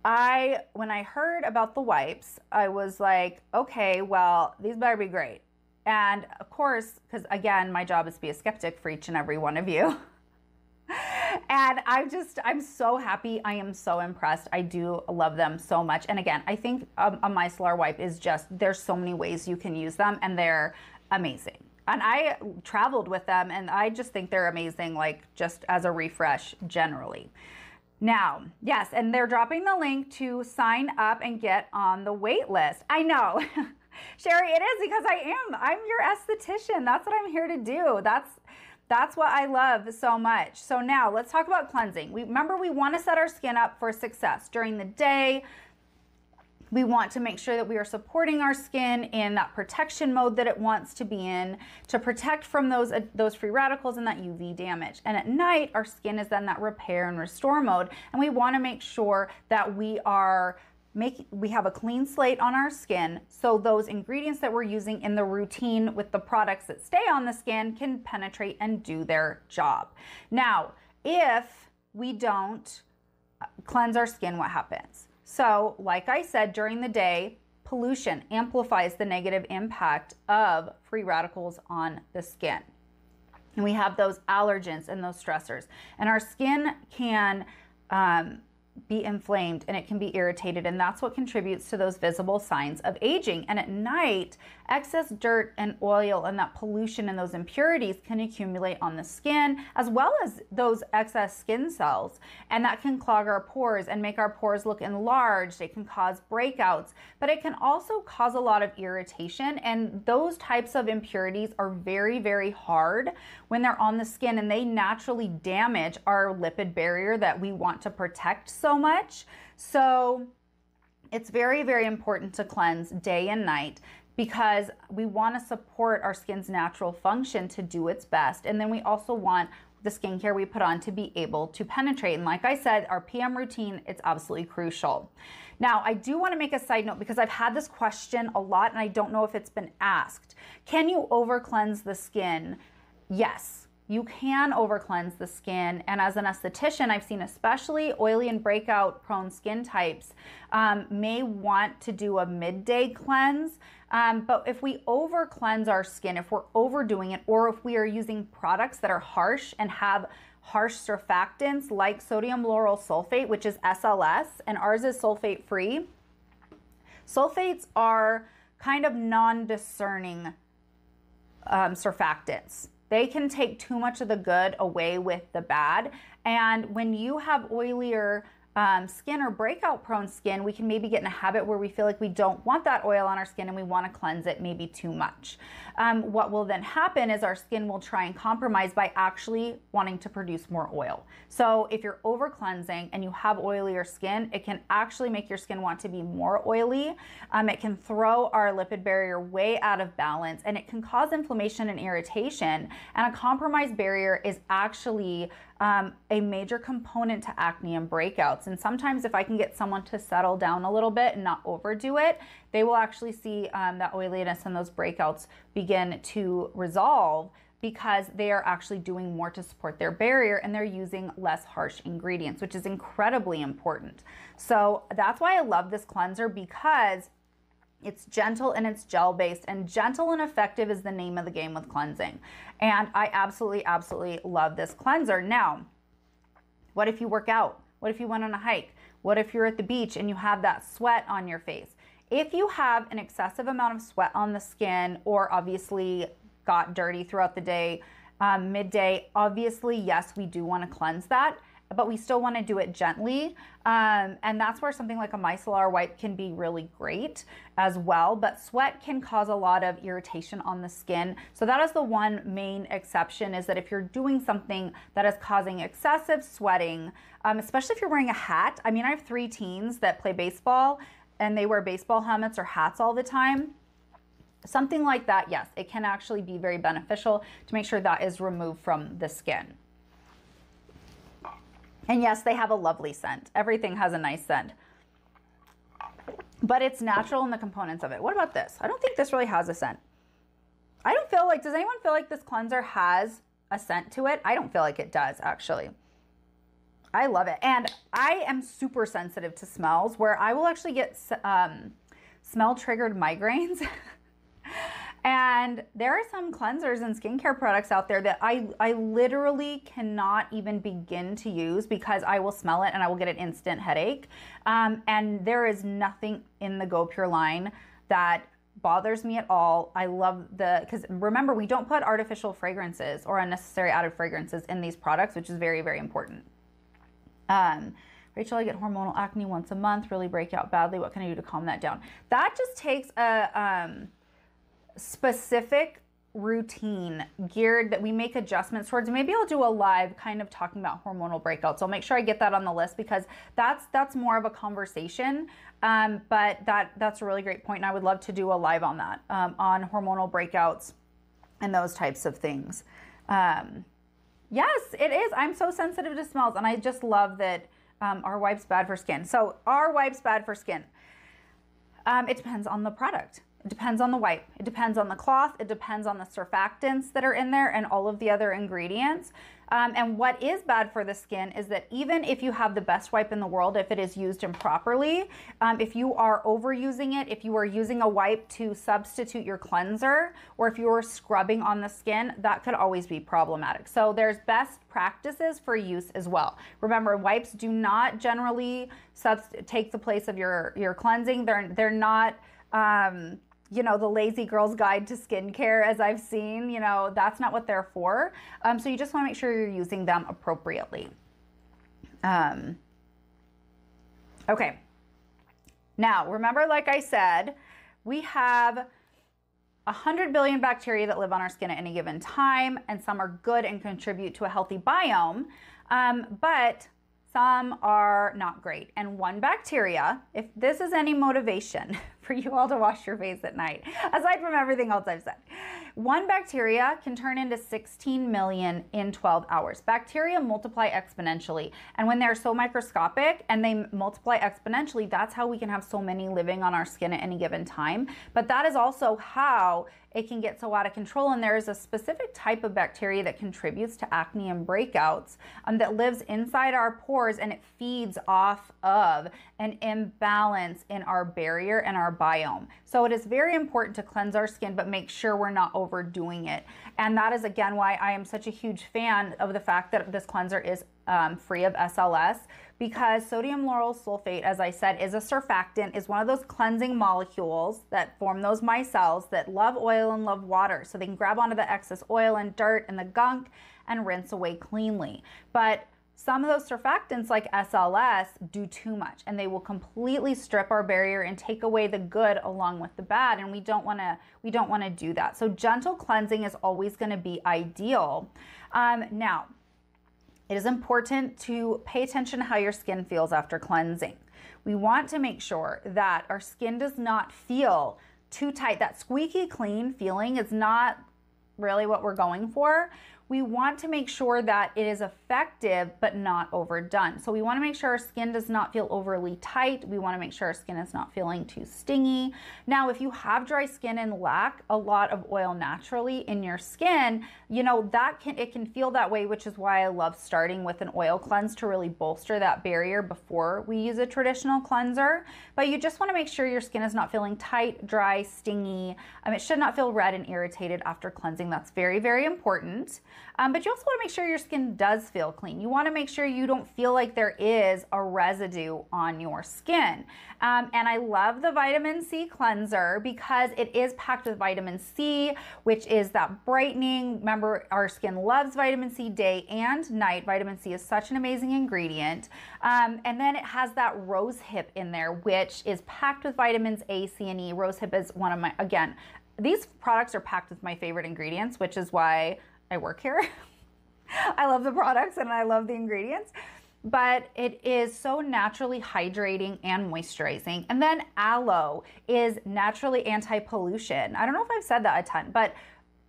S1: I, when I heard about the wipes, I was like, okay, well, these better be great. And of course, because again, my job is to be a skeptic for each and every one of you. and I'm just, I'm so happy. I am so impressed. I do love them so much. And again, I think a, micellar wipe is just, there's so many ways you can use them and they're amazing. And I traveled with them and I just think they're amazing, like just as a refresh generally. Now, yes, and they're dropping the link to sign up and get on the wait list. I know. Sherry, it is because I am. I'm your esthetician. That's what I'm here to do. That's that's what I love so much. So now let's talk about cleansing. We remember we want to set our skin up for success during the day. We want to make sure that we are supporting our skin in that protection mode that it wants to be in to protect from those uh, those free radicals and that UV damage. And at night, our skin is then that repair and restore mode, and we want to make sure that we are make we have a clean slate on our skin so those ingredients that we're using in the routine with the products that stay on the skin can penetrate and do their job. Now, if we don't uh, cleanse our skin, what happens? So, like I said, during the day, pollution amplifies the negative impact of free radicals on the skin. And we have those allergens and those stressors. And our skin can um, be inflamed and it can be irritated, and that's what contributes to those visible signs of aging. And at night, excess dirt and oil and that pollution and those impurities can accumulate on the skin, as well as those excess skin cells. And that can clog our pores and make our pores look enlarged. It can cause breakouts, but it can also cause a lot of irritation. And those types of impurities are very, very hard when they're on the skin and they naturally damage our lipid barrier that we want to protect so much. So it's very, very important to cleanse day and night because we want to support our skin's natural function to do its best. And then we also want the skincare we put on to be able to penetrate. And like I said, our PM routine, it's absolutely crucial. Now, I do want to make a side note because I've had this question a lot and I don't know if it's been asked. Can you over cleanse the skin? Yes you can over cleanse the skin. And as an esthetician, I've seen especially oily and breakout prone skin types um, may want to do a midday cleanse. Um, but if we over cleanse our skin, if we're overdoing it, or if we are using products that are harsh and have harsh surfactants like sodium lauryl sulfate, which is SLS, and ours is sulfate free, sulfates are kind of non discerning um, surfactants. They can take too much of the good away with the bad. And when you have oilier um, skin or breakout prone skin, we can maybe get in a habit where we feel like we don't want that oil on our skin and we want to cleanse it maybe too much. Um, what will then happen is our skin will try and compromise by actually wanting to produce more oil. So if you're over cleansing and you have oilier skin, it can actually make your skin want to be more oily. Um, it can throw our lipid barrier way out of balance and it can cause inflammation and irritation. And a compromised barrier is actually um, a major component to acne and breakouts. And sometimes, if I can get someone to settle down a little bit and not overdo it, they will actually see um, that oiliness and those breakouts begin to resolve because they are actually doing more to support their barrier and they're using less harsh ingredients, which is incredibly important. So that's why I love this cleanser because it's gentle and it's gel based, and gentle and effective is the name of the game with cleansing. And I absolutely, absolutely love this cleanser. Now, what if you work out? What if you went on a hike? What if you're at the beach and you have that sweat on your face? If you have an excessive amount of sweat on the skin, or obviously got dirty throughout the day, um, midday, obviously, yes, we do want to cleanse that but we still want to do it gently. Um, and that's where something like a micellar wipe can be really great as well. But sweat can cause a lot of irritation on the skin. So that is the one main exception is that if you're doing something that is causing excessive sweating, um, especially if you're wearing a hat. I mean, I have three teens that play baseball and they wear baseball helmets or hats all the time. Something like that, yes, it can actually be very beneficial to make sure that is removed from the skin. And yes, they have a lovely scent. Everything has a nice scent. But it's natural in the components of it. What about this? I don't think this really has a scent. I don't feel like, does anyone feel like this cleanser has a scent to it? I don't feel like it does, actually. I love it. And I am super sensitive to smells where I will actually get um, smell triggered migraines. And there are some cleansers and skincare products out there that I, I literally cannot even begin to use because I will smell it and I will get an instant headache. Um, and there is nothing in the GoPure line that bothers me at all. I love the, because remember, we don't put artificial fragrances or unnecessary added fragrances in these products, which is very, very important. Um, Rachel, I get hormonal acne once a month, really break out badly. What can I do to calm that down? That just takes a, um, specific routine geared that we make adjustments towards. Maybe I'll do a live kind of talking about hormonal breakouts. I'll make sure I get that on the list because that's that's more of a conversation. Um, but that that's a really great point, and I would love to do a live on that um, on hormonal breakouts and those types of things. Um, yes, it is. I'm so sensitive to smells, and I just love that um, our wipes bad for skin. So our wipes bad for skin. Um, it depends on the product. It depends on the wipe. It depends on the cloth. It depends on the surfactants that are in there and all of the other ingredients. Um, and what is bad for the skin is that even if you have the best wipe in the world, if it is used improperly, um, if you are overusing it, if you are using a wipe to substitute your cleanser, or if you are scrubbing on the skin, that could always be problematic. So there's best practices for use as well. Remember, wipes do not generally take the place of your your cleansing. They're they're not. Um, you know, the lazy girl's guide to skincare, as I've seen, you know, that's not what they're for. Um, so you just want to make sure you're using them appropriately. Um, okay. Now, remember, like I said, we have 100 billion bacteria that live on our skin at any given time, and some are good and contribute to a healthy biome. Um, but some are not great. And one bacteria, if this is any motivation for you all to wash your face at night, aside from everything else I've said, one bacteria can turn into 16 million in 12 hours. Bacteria multiply exponentially. And when they're so microscopic and they multiply exponentially, that's how we can have so many living on our skin at any given time. But that is also how it can get so out of control. And there is a specific type of bacteria that contributes to acne and breakouts um, that lives inside our pores and it feeds off of an imbalance in our barrier and our biome. So it is very important to cleanse our skin, but make sure we're not overdoing it. And that is again why I am such a huge fan of the fact that this cleanser is um, free of SLS because sodium lauryl sulfate, as I said, is a surfactant, is one of those cleansing molecules that form those micelles that love oil and love water. So they can grab onto the excess oil and dirt and the gunk and rinse away cleanly. But some of those surfactants like SLS do too much and they will completely strip our barrier and take away the good along with the bad and we don't want to we don't want to do that. So gentle cleansing is always going to be ideal. Um, now, it is important to pay attention to how your skin feels after cleansing. We want to make sure that our skin does not feel too tight. That squeaky clean feeling is not really what we're going for we want to make sure that it is effective but not overdone. So we want to make sure our skin does not feel overly tight. We want to make sure our skin is not feeling too stingy. Now, if you have dry skin and lack a lot of oil naturally in your skin, you know, that can it can feel that way, which is why I love starting with an oil cleanse to really bolster that barrier before we use a traditional cleanser. But you just want to make sure your skin is not feeling tight, dry, stingy. Um, it should not feel red and irritated after cleansing. That's very, very important. Um, but you also want to make sure your skin does feel clean. You want to make sure you don't feel like there is a residue on your skin. Um, and I love the vitamin C cleanser because it is packed with vitamin C, which is that brightening. Remember, our skin loves vitamin C day and night. Vitamin C is such an amazing ingredient. Um, and then it has that rose hip in there, which is packed with vitamins A, C, and E. Rose hip is one of my, again, these products are packed with my favorite ingredients, which is why I work here. I love the products and I love the ingredients, but it is so naturally hydrating and moisturizing. And then aloe is naturally anti pollution. I don't know if I've said that a ton, but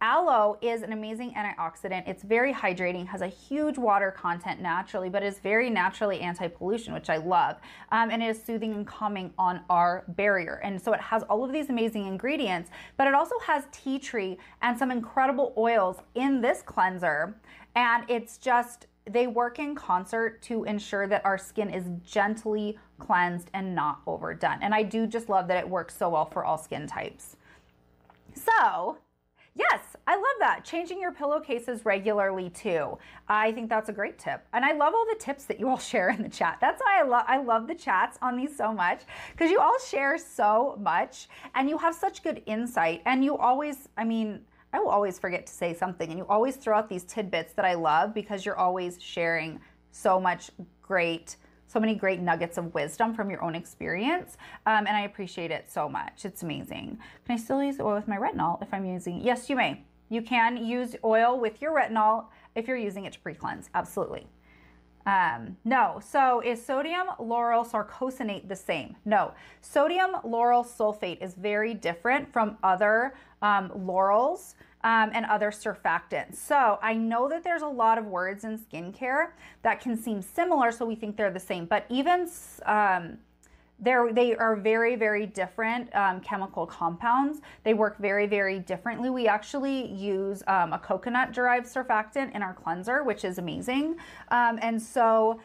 S1: Aloe is an amazing antioxidant. It's very hydrating, has a huge water content naturally, but is very naturally anti-pollution, which I love. Um, and it is soothing and calming on our barrier. And so it has all of these amazing ingredients, but it also has tea tree and some incredible oils in this cleanser. And it's just, they work in concert to ensure that our skin is gently cleansed and not overdone. And I do just love that it works so well for all skin types. So, Yes, I love that. Changing your pillowcases regularly too. I think that's a great tip. And I love all the tips that you all share in the chat. That's why I love I love the chats on these so much because you all share so much and you have such good insight and you always, I mean, I will always forget to say something and you always throw out these tidbits that I love because you're always sharing so much great so many great nuggets of wisdom from your own experience. Um, and I appreciate it so much. It's amazing. Can I still use oil with my retinol if I'm using? Yes, you may. You can use oil with your retinol if you're using it to pre-cleanse, absolutely. Um, no. So is sodium lauryl sarcosinate the same? No. Sodium lauryl sulfate is very different from other um, lauryls um, and other surfactants. So I know that there's a lot of words in skincare that can seem similar, so we think they're the same. But even um, they're, they are very, very different um, chemical compounds. They work very, very differently. We actually use um, a coconut derived surfactant in our cleanser, which is amazing. Um, and so,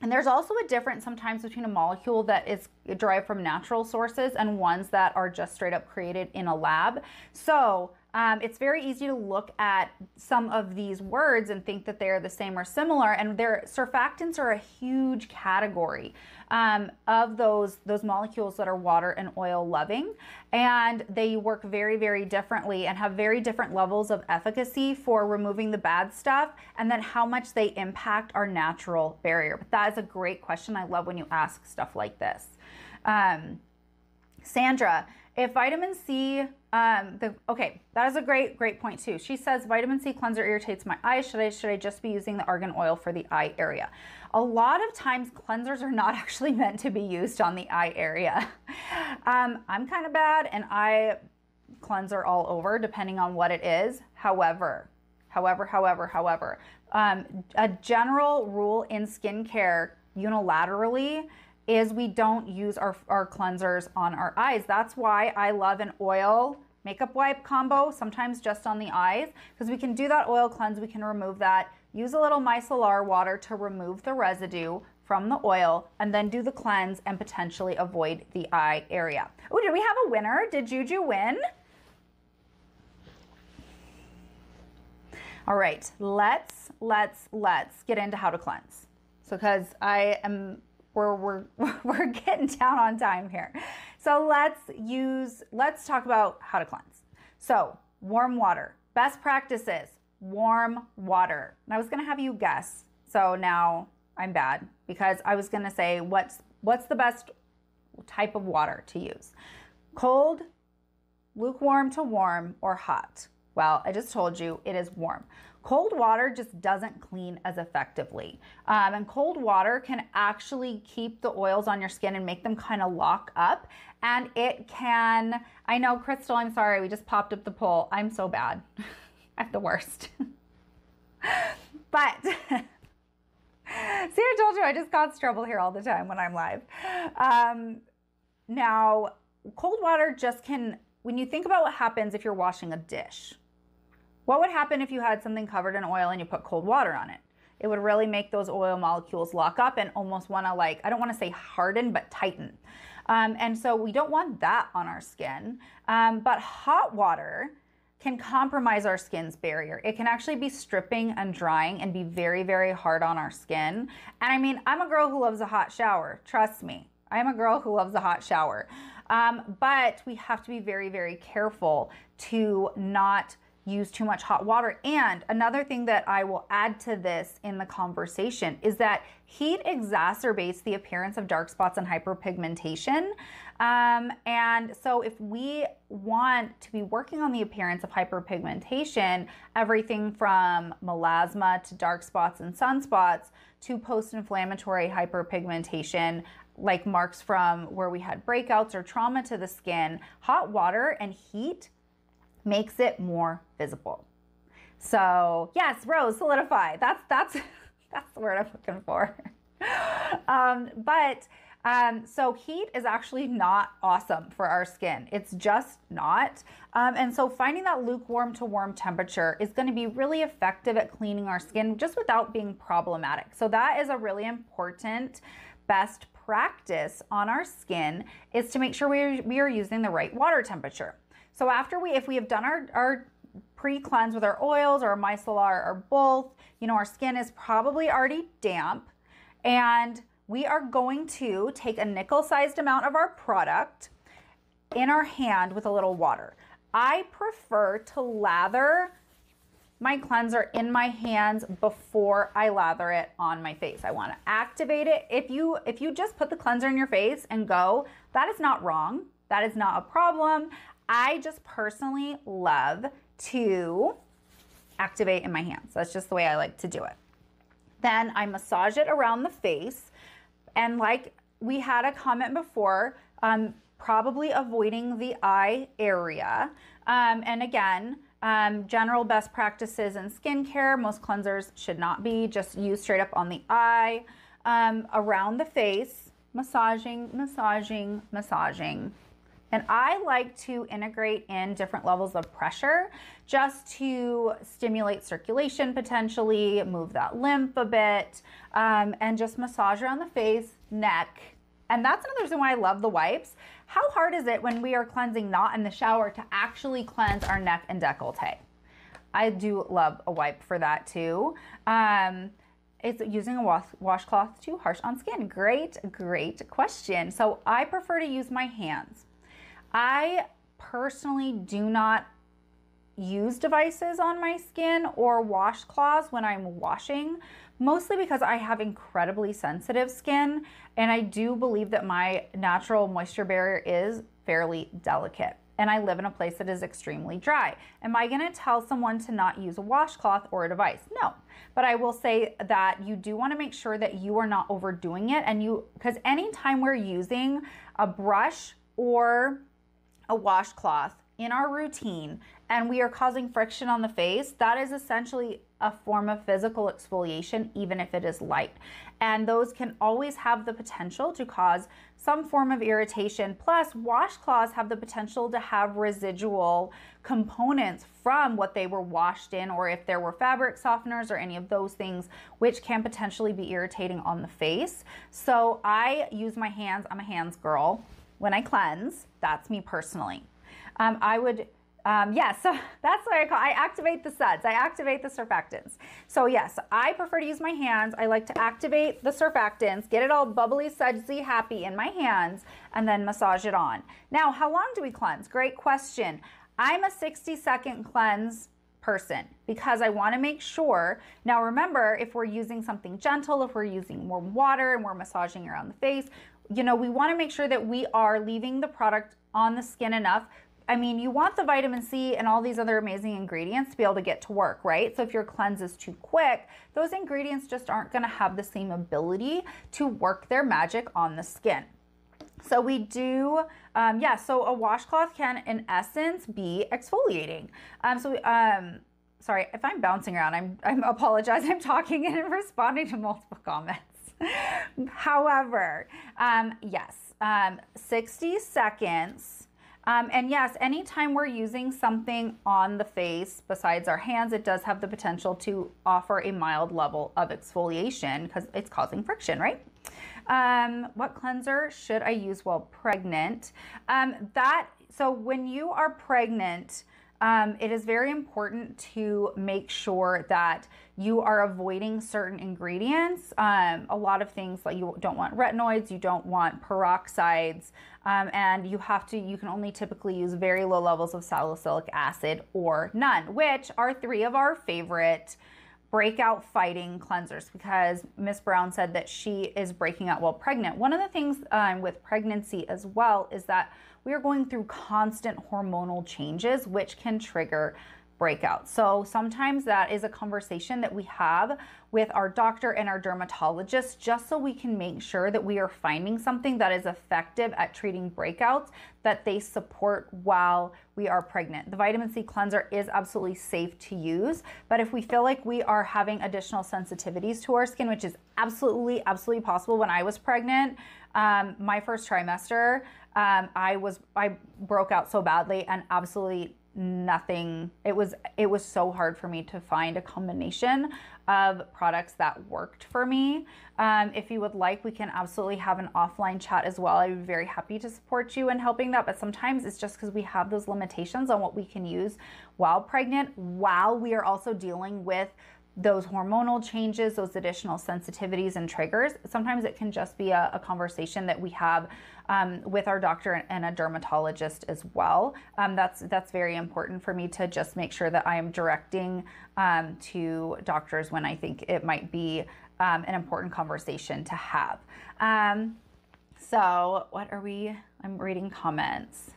S1: and there's also a difference sometimes between a molecule that is derived from natural sources and ones that are just straight up created in a lab. So, um, it's very easy to look at some of these words and think that they are the same or similar. And their surfactants are a huge category um, of those those molecules that are water and oil loving, and they work very very differently and have very different levels of efficacy for removing the bad stuff, and then how much they impact our natural barrier. But that is a great question. I love when you ask stuff like this. Um, Sandra, if vitamin C, um, the okay, that is a great, great point too. She says vitamin C cleanser irritates my eyes. Should I should I just be using the argan oil for the eye area? A lot of times cleansers are not actually meant to be used on the eye area. Um, I'm kind of bad and I cleanser all over depending on what it is. However, however, however, however, um, a general rule in skincare unilaterally is we don't use our, our cleansers on our eyes. That's why I love an oil makeup wipe combo, sometimes just on the eyes, because we can do that oil cleanse, we can remove that, use a little micellar water to remove the residue from the oil, and then do the cleanse and potentially avoid the eye area. Oh, did we have a winner? Did Juju win? All right, let's, let's, let's get into how to cleanse. So, because I am we're, we're, we're getting down on time here. So let's use, let's talk about how to cleanse. So warm water, best practices, warm water. And I was gonna have you guess. So now I'm bad because I was gonna say what's, what's the best type of water to use? Cold, lukewarm to warm, or hot? Well, I just told you it is warm. Cold water just doesn't clean as effectively. Um, and cold water can actually keep the oils on your skin and make them kind of lock up. And it can, I know, Crystal, I'm sorry, we just popped up the poll. I'm so bad. I'm the worst. but See, I told you I just cause trouble here all the time when I'm live. Um, now, cold water just can, when you think about what happens if you're washing a dish, what would happen if you had something covered in oil and you put cold water on it? It would really make those oil molecules lock up and almost want to like, I don't want to say harden, but tighten. Um, and so we don't want that on our skin. Um, but hot water can compromise our skin's barrier. It can actually be stripping and drying and be very, very hard on our skin. And I mean, I'm a girl who loves a hot shower. Trust me, I am a girl who loves a hot shower. Um, but we have to be very, very careful to not use too much hot water. And another thing that I will add to this in the conversation is that heat exacerbates the appearance of dark spots and hyperpigmentation. Um, and so, if we want to be working on the appearance of hyperpigmentation, everything from melasma to dark spots and sunspots to post inflammatory hyperpigmentation, like marks from where we had breakouts or trauma to the skin, hot water and heat makes it more visible. So yes, rose, solidify. That's that's that's the word I'm looking for. um, but um, so heat is actually not awesome for our skin. It's just not. Um, and so finding that lukewarm to warm temperature is going to be really effective at cleaning our skin just without being problematic. So that is a really important best practice on our skin is to make sure we we are using the right water temperature. So after we, if we have done our, our pre-cleanse with our oils or micellar or both, you know, our skin is probably already damp and we are going to take a nickel-sized amount of our product in our hand with a little water. I prefer to lather my cleanser in my hands before I lather it on my face. I want to activate it. If you if you just put the cleanser in your face and go, that is not wrong. That is not a problem. I just personally love to activate in my hands. That's just the way I like to do it. Then I massage it around the face. And like we had a comment before, um, probably avoiding the eye area. Um, and again, um, general best practices in skincare, most cleansers should not be just used straight up on the eye, um, around the face, massaging, massaging, massaging. And I like to integrate in different levels of pressure just to stimulate circulation potentially, move that lymph a bit, um, and just massage around the face, neck. And that's another reason why I love the wipes. How hard is it when we are cleansing not in the shower to actually cleanse our neck and decollete? I do love a wipe for that too. Um, is using a wash, washcloth too harsh on skin? Great, great question. So I prefer to use my hands. I personally do not use devices on my skin or washcloths when I'm washing, mostly because I have incredibly sensitive skin and I do believe that my natural moisture barrier is fairly delicate and I live in a place that is extremely dry. Am I gonna tell someone to not use a washcloth or a device? No. But I will say that you do wanna make sure that you are not overdoing it and you, because anytime we're using a brush or a washcloth in our routine and we are causing friction on the face, that is essentially a form of physical exfoliation, even if it is light. And those can always have the potential to cause some form of irritation. Plus, washcloths have the potential to have residual components from what they were washed in, or if there were fabric softeners or any of those things, which can potentially be irritating on the face. So I use my hands, I'm a hands girl when I cleanse. That's me personally. Um, I would um, yes, so that's what I call I activate the suds. I activate the surfactants. So yes, I prefer to use my hands. I like to activate the surfactants, get it all bubbly, sudsy, happy in my hands, and then massage it on. Now, how long do we cleanse? Great question. I'm a 60 second cleanse person because I want to make sure. Now, remember, if we're using something gentle, if we're using warm water and we're massaging around the face, you know, we want to make sure that we are leaving the product on the skin enough. I mean, you want the vitamin C and all these other amazing ingredients to be able to get to work, right? So if your cleanse is too quick, those ingredients just aren't going to have the same ability to work their magic on the skin. So we do, um, yeah, so a washcloth can, in essence, be exfoliating. Um, so, um, sorry, if I'm bouncing around, I'm, I'm apologize. I'm talking and responding to multiple comments. However, um, yes, um, 60 seconds. Um, and yes, anytime we're using something on the face besides our hands, it does have the potential to offer a mild level of exfoliation because it's causing friction, right? Um, what cleanser should I use while pregnant? Um, that so when you are pregnant, um, it is very important to make sure that you are avoiding certain ingredients. Um, a lot of things like you don't want retinoids, you don't want peroxides, um, and you have to, you can only typically use very low levels of salicylic acid or none, which are three of our favorite breakout fighting cleansers because Miss Brown said that she is breaking out while pregnant. One of the things um, with pregnancy as well is that we are going through constant hormonal changes, which can trigger breakout. So sometimes that is a conversation that we have with our doctor and our dermatologist just so we can make sure that we are finding something that is effective at treating breakouts that they support while we are pregnant. The vitamin C cleanser is absolutely safe to use, but if we feel like we are having additional sensitivities to our skin, which is absolutely, absolutely possible when I was pregnant, um, my first trimester, um, I was I broke out so badly and absolutely nothing it was it was so hard for me to find a combination of products that worked for me. Um, if you would like we can absolutely have an offline chat as well. I'd be very happy to support you in helping that but sometimes it's just because we have those limitations on what we can use while pregnant while we are also dealing with those hormonal changes, those additional sensitivities and triggers. Sometimes it can just be a, a conversation that we have um, with our doctor and a dermatologist as well. Um, that's that's very important for me to just make sure that I am directing um, to doctors when I think it might be um, an important conversation to have. Um, so what are we? I'm reading comments.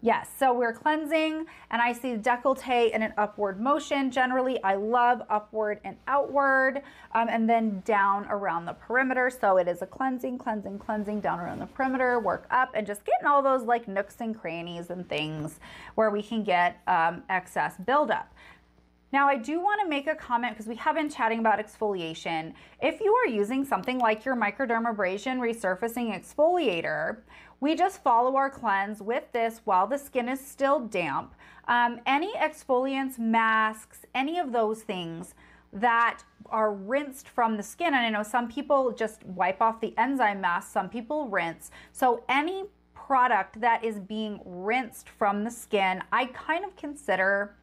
S1: Yes, so we're cleansing and I see decollete in an upward motion. Generally, I love upward and outward um, and then down around the perimeter. So it is a cleansing, cleansing, cleansing down around the perimeter, work up and just getting all those like nooks and crannies and things where we can get um, excess buildup. Now, I do want to make a comment because we have been chatting about exfoliation. If you are using something like your microdermabrasion resurfacing exfoliator, we just follow our cleanse with this while the skin is still damp. Um, any exfoliants, masks, any of those things that are rinsed from the skin, and I know some people just wipe off the enzyme mask, some people rinse. So any product that is being rinsed from the skin, I kind of consider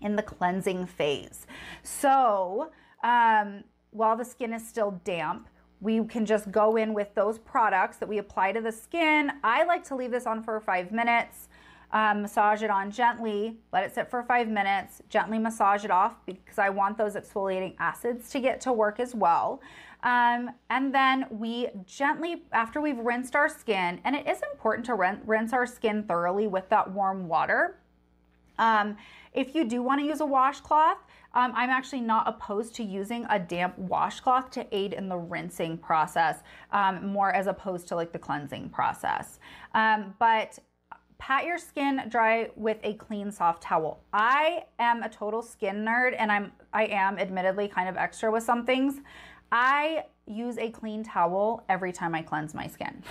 S1: in the cleansing phase. So um, while the skin is still damp, we can just go in with those products that we apply to the skin. I like to leave this on for five minutes, um, massage it on gently, let it sit for five minutes, gently massage it off because I want those exfoliating acids to get to work as well. Um, and then we gently, after we've rinsed our skin, and it is important to rinse our skin thoroughly with that warm water. Um, if you do want to use a washcloth, um, I'm actually not opposed to using a damp washcloth to aid in the rinsing process, um, more as opposed to like the cleansing process. Um, but pat your skin dry with a clean soft towel. I am a total skin nerd and I'm I am admittedly kind of extra with some things. I use a clean towel every time I cleanse my skin.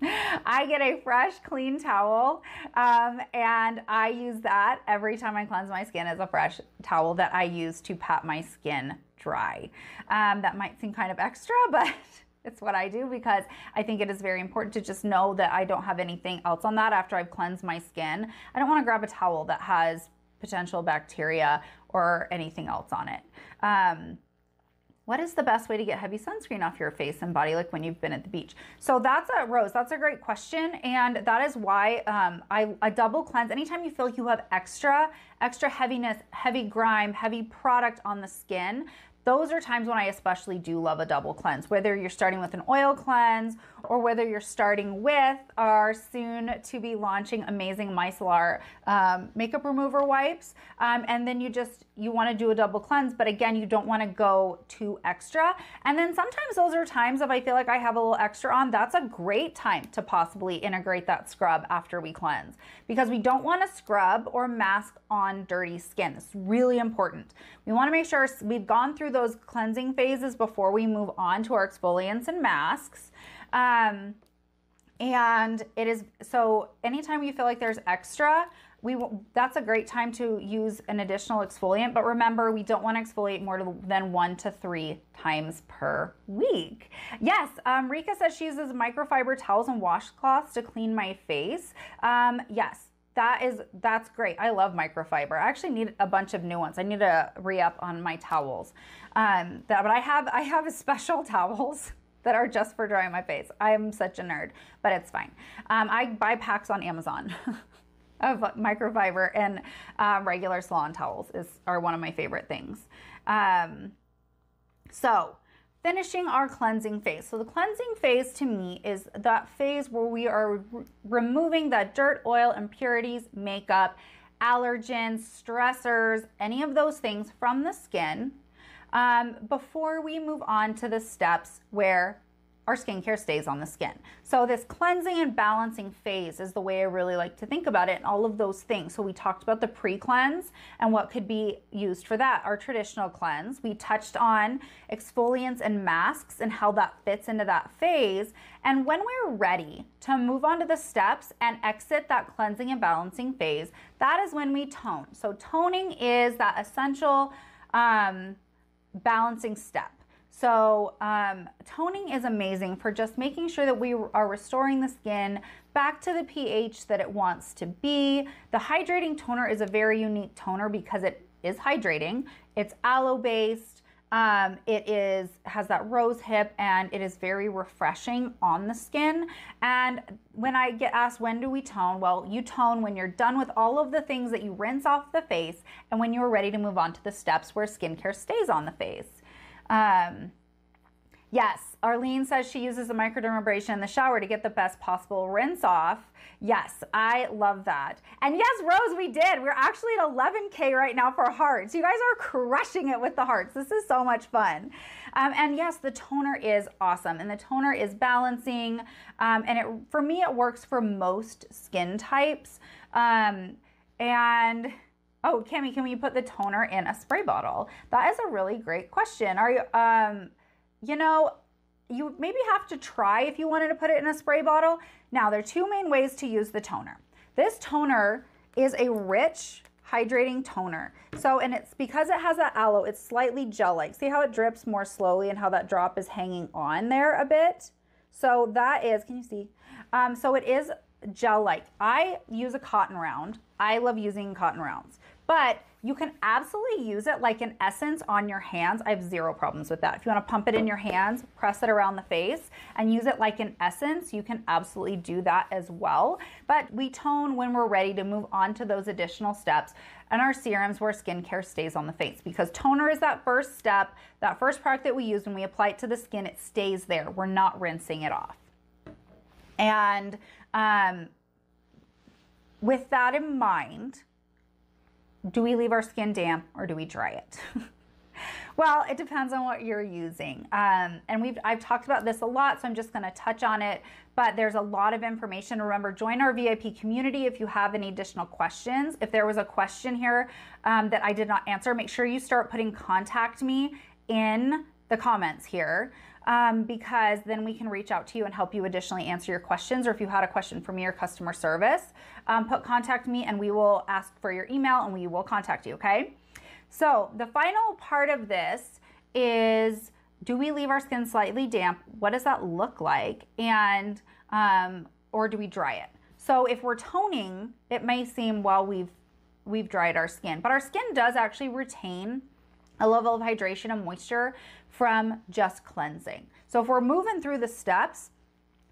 S1: I get a fresh, clean towel, um, and I use that every time I cleanse my skin as a fresh towel that I use to pat my skin dry. Um, that might seem kind of extra, but it's what I do because I think it is very important to just know that I don't have anything else on that after I've cleansed my skin. I don't want to grab a towel that has potential bacteria or anything else on it. Um, what is the best way to get heavy sunscreen off your face and body like when you've been at the beach? So that's a Rose. That's a great question, and that is why um, I, I double cleanse. Anytime you feel like you have extra extra heaviness, heavy grime, heavy product on the skin, those are times when I especially do love a double cleanse, whether you're starting with an oil cleanse or whether you're starting with our soon to be launching amazing micellar um, makeup remover wipes. Um, and then you just, you wanna do a double cleanse, but again, you don't wanna go too extra. And then sometimes those are times if I feel like I have a little extra on, that's a great time to possibly integrate that scrub after we cleanse because we don't wanna scrub or mask on dirty skin. It's really important. We wanna make sure we've gone through those cleansing phases before we move on to our exfoliants and masks. Um, and it is so anytime you feel like there's extra, we that's a great time to use an additional exfoliant. But remember, we don't want to exfoliate more than one to three times per week. Yes, um, Rika says she uses microfiber towels and washcloths to clean my face. Um, yes, that is that's great. I love microfiber. I actually need a bunch of new ones. I need to re-up on my towels. Um, that, but I have I have special towels that are just for drying my face. I am such a nerd, but it's fine. Um, I buy packs on Amazon. of microfiber and um, regular salon towels is are one of my favorite things. Um, so finishing our cleansing phase. So the cleansing phase to me is that phase where we are re removing that dirt, oil, impurities, makeup, allergens, stressors, any of those things from the skin um, before we move on to the steps where our skincare stays on the skin. So this cleansing and balancing phase is the way I really like to think about it and all of those things. So we talked about the pre-cleanse and what could be used for that, our traditional cleanse. We touched on exfoliants and masks and how that fits into that phase. And when we're ready to move on to the steps and exit that cleansing and balancing phase, that is when we tone. So toning is that essential um, balancing step. So um, toning is amazing for just making sure that we are restoring the skin back to the pH that it wants to be. The hydrating toner is a very unique toner because it is hydrating. It's aloe based. Um, it is has that rose hip and it is very refreshing on the skin. And when I get asked when do we tone, well, you tone when you're done with all of the things that you rinse off the face and when you're ready to move on to the steps where skincare stays on the face. Um, Yes, Arlene says she uses a microdermabrasion in the shower to get the best possible rinse off. Yes, I love that. And yes, Rose, we did. We're actually at 11K right now for hearts. You guys are crushing it with the hearts. This is so much fun. Um, and yes, the toner is awesome. And the toner is balancing. Um, and it, for me, it works for most skin types. Um, and oh, Cami, can we put the toner in a spray bottle? That is a really great question. Are you, um, you know, you maybe have to try if you wanted to put it in a spray bottle. Now, there are two main ways to use the toner. This toner is a rich, hydrating toner. So, and it's because it has that aloe, it's slightly gel-like. See how it drips more slowly and how that drop is hanging on there a bit? So that is, can you see? Um, so it is gel-like. I use a cotton round. I love using cotton rounds, but you can absolutely use it like an essence on your hands. I have zero problems with that. If you want to pump it in your hands, press it around the face and use it like an essence, you can absolutely do that as well. But we tone when we're ready to move on to those additional steps and our serums where skincare stays on the face because toner is that first step, that first product that we use when we apply it to the skin, it stays there. We're not rinsing it off. And um, with that in mind, do we leave our skin damp or do we dry it? well, it depends on what you're using. Um, and we've I've talked about this a lot, so I'm just going to touch on it. But there's a lot of information. Remember, join our VIP community if you have any additional questions. If there was a question here um, that I did not answer, make sure you start putting contact me in the comments here um, because then we can reach out to you and help you additionally answer your questions. Or if you had a question for me or customer service, um, put contact me and we will ask for your email and we will contact you, okay? So the final part of this is do we leave our skin slightly damp? What does that look like? And, um, or do we dry it? So if we're toning, it may seem, well, we've, we've dried our skin, but our skin does actually retain a level of hydration and moisture from just cleansing. So if we're moving through the steps,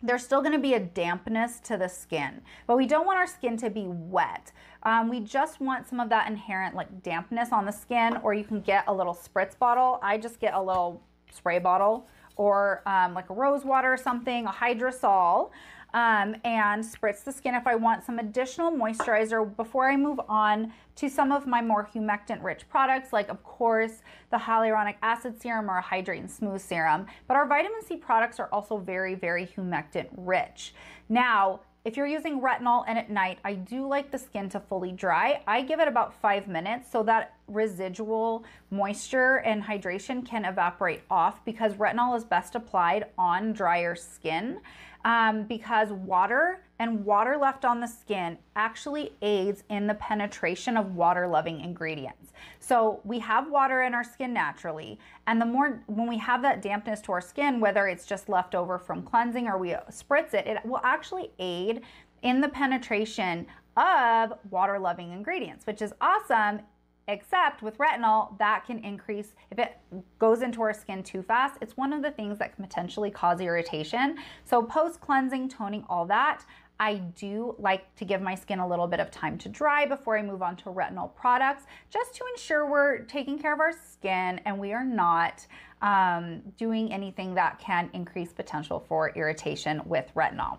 S1: there's still going to be a dampness to the skin, but we don't want our skin to be wet. Um, we just want some of that inherent like dampness on the skin, or you can get a little spritz bottle. I just get a little spray bottle or um, like a rose water or something, a hydrosol um, and spritz the skin if I want some additional moisturizer before I move on to some of my more humectant rich products like of course the hyaluronic acid serum or a hydrate and smooth serum. But our vitamin C products are also very, very humectant rich. Now, if you're using retinol and at night, I do like the skin to fully dry. I give it about five minutes so that residual moisture and hydration can evaporate off because retinol is best applied on drier skin um, because water and water left on the skin actually aids in the penetration of water loving ingredients. So we have water in our skin naturally, and the more when we have that dampness to our skin, whether it's just left over from cleansing or we spritz it, it will actually aid in the penetration of water loving ingredients, which is awesome Except with retinol, that can increase, if it goes into our skin too fast, it's one of the things that can potentially cause irritation. So post cleansing, toning, all that, I do like to give my skin a little bit of time to dry before I move on to retinol products, just to ensure we're taking care of our skin and we are not um, doing anything that can increase potential for irritation with retinol.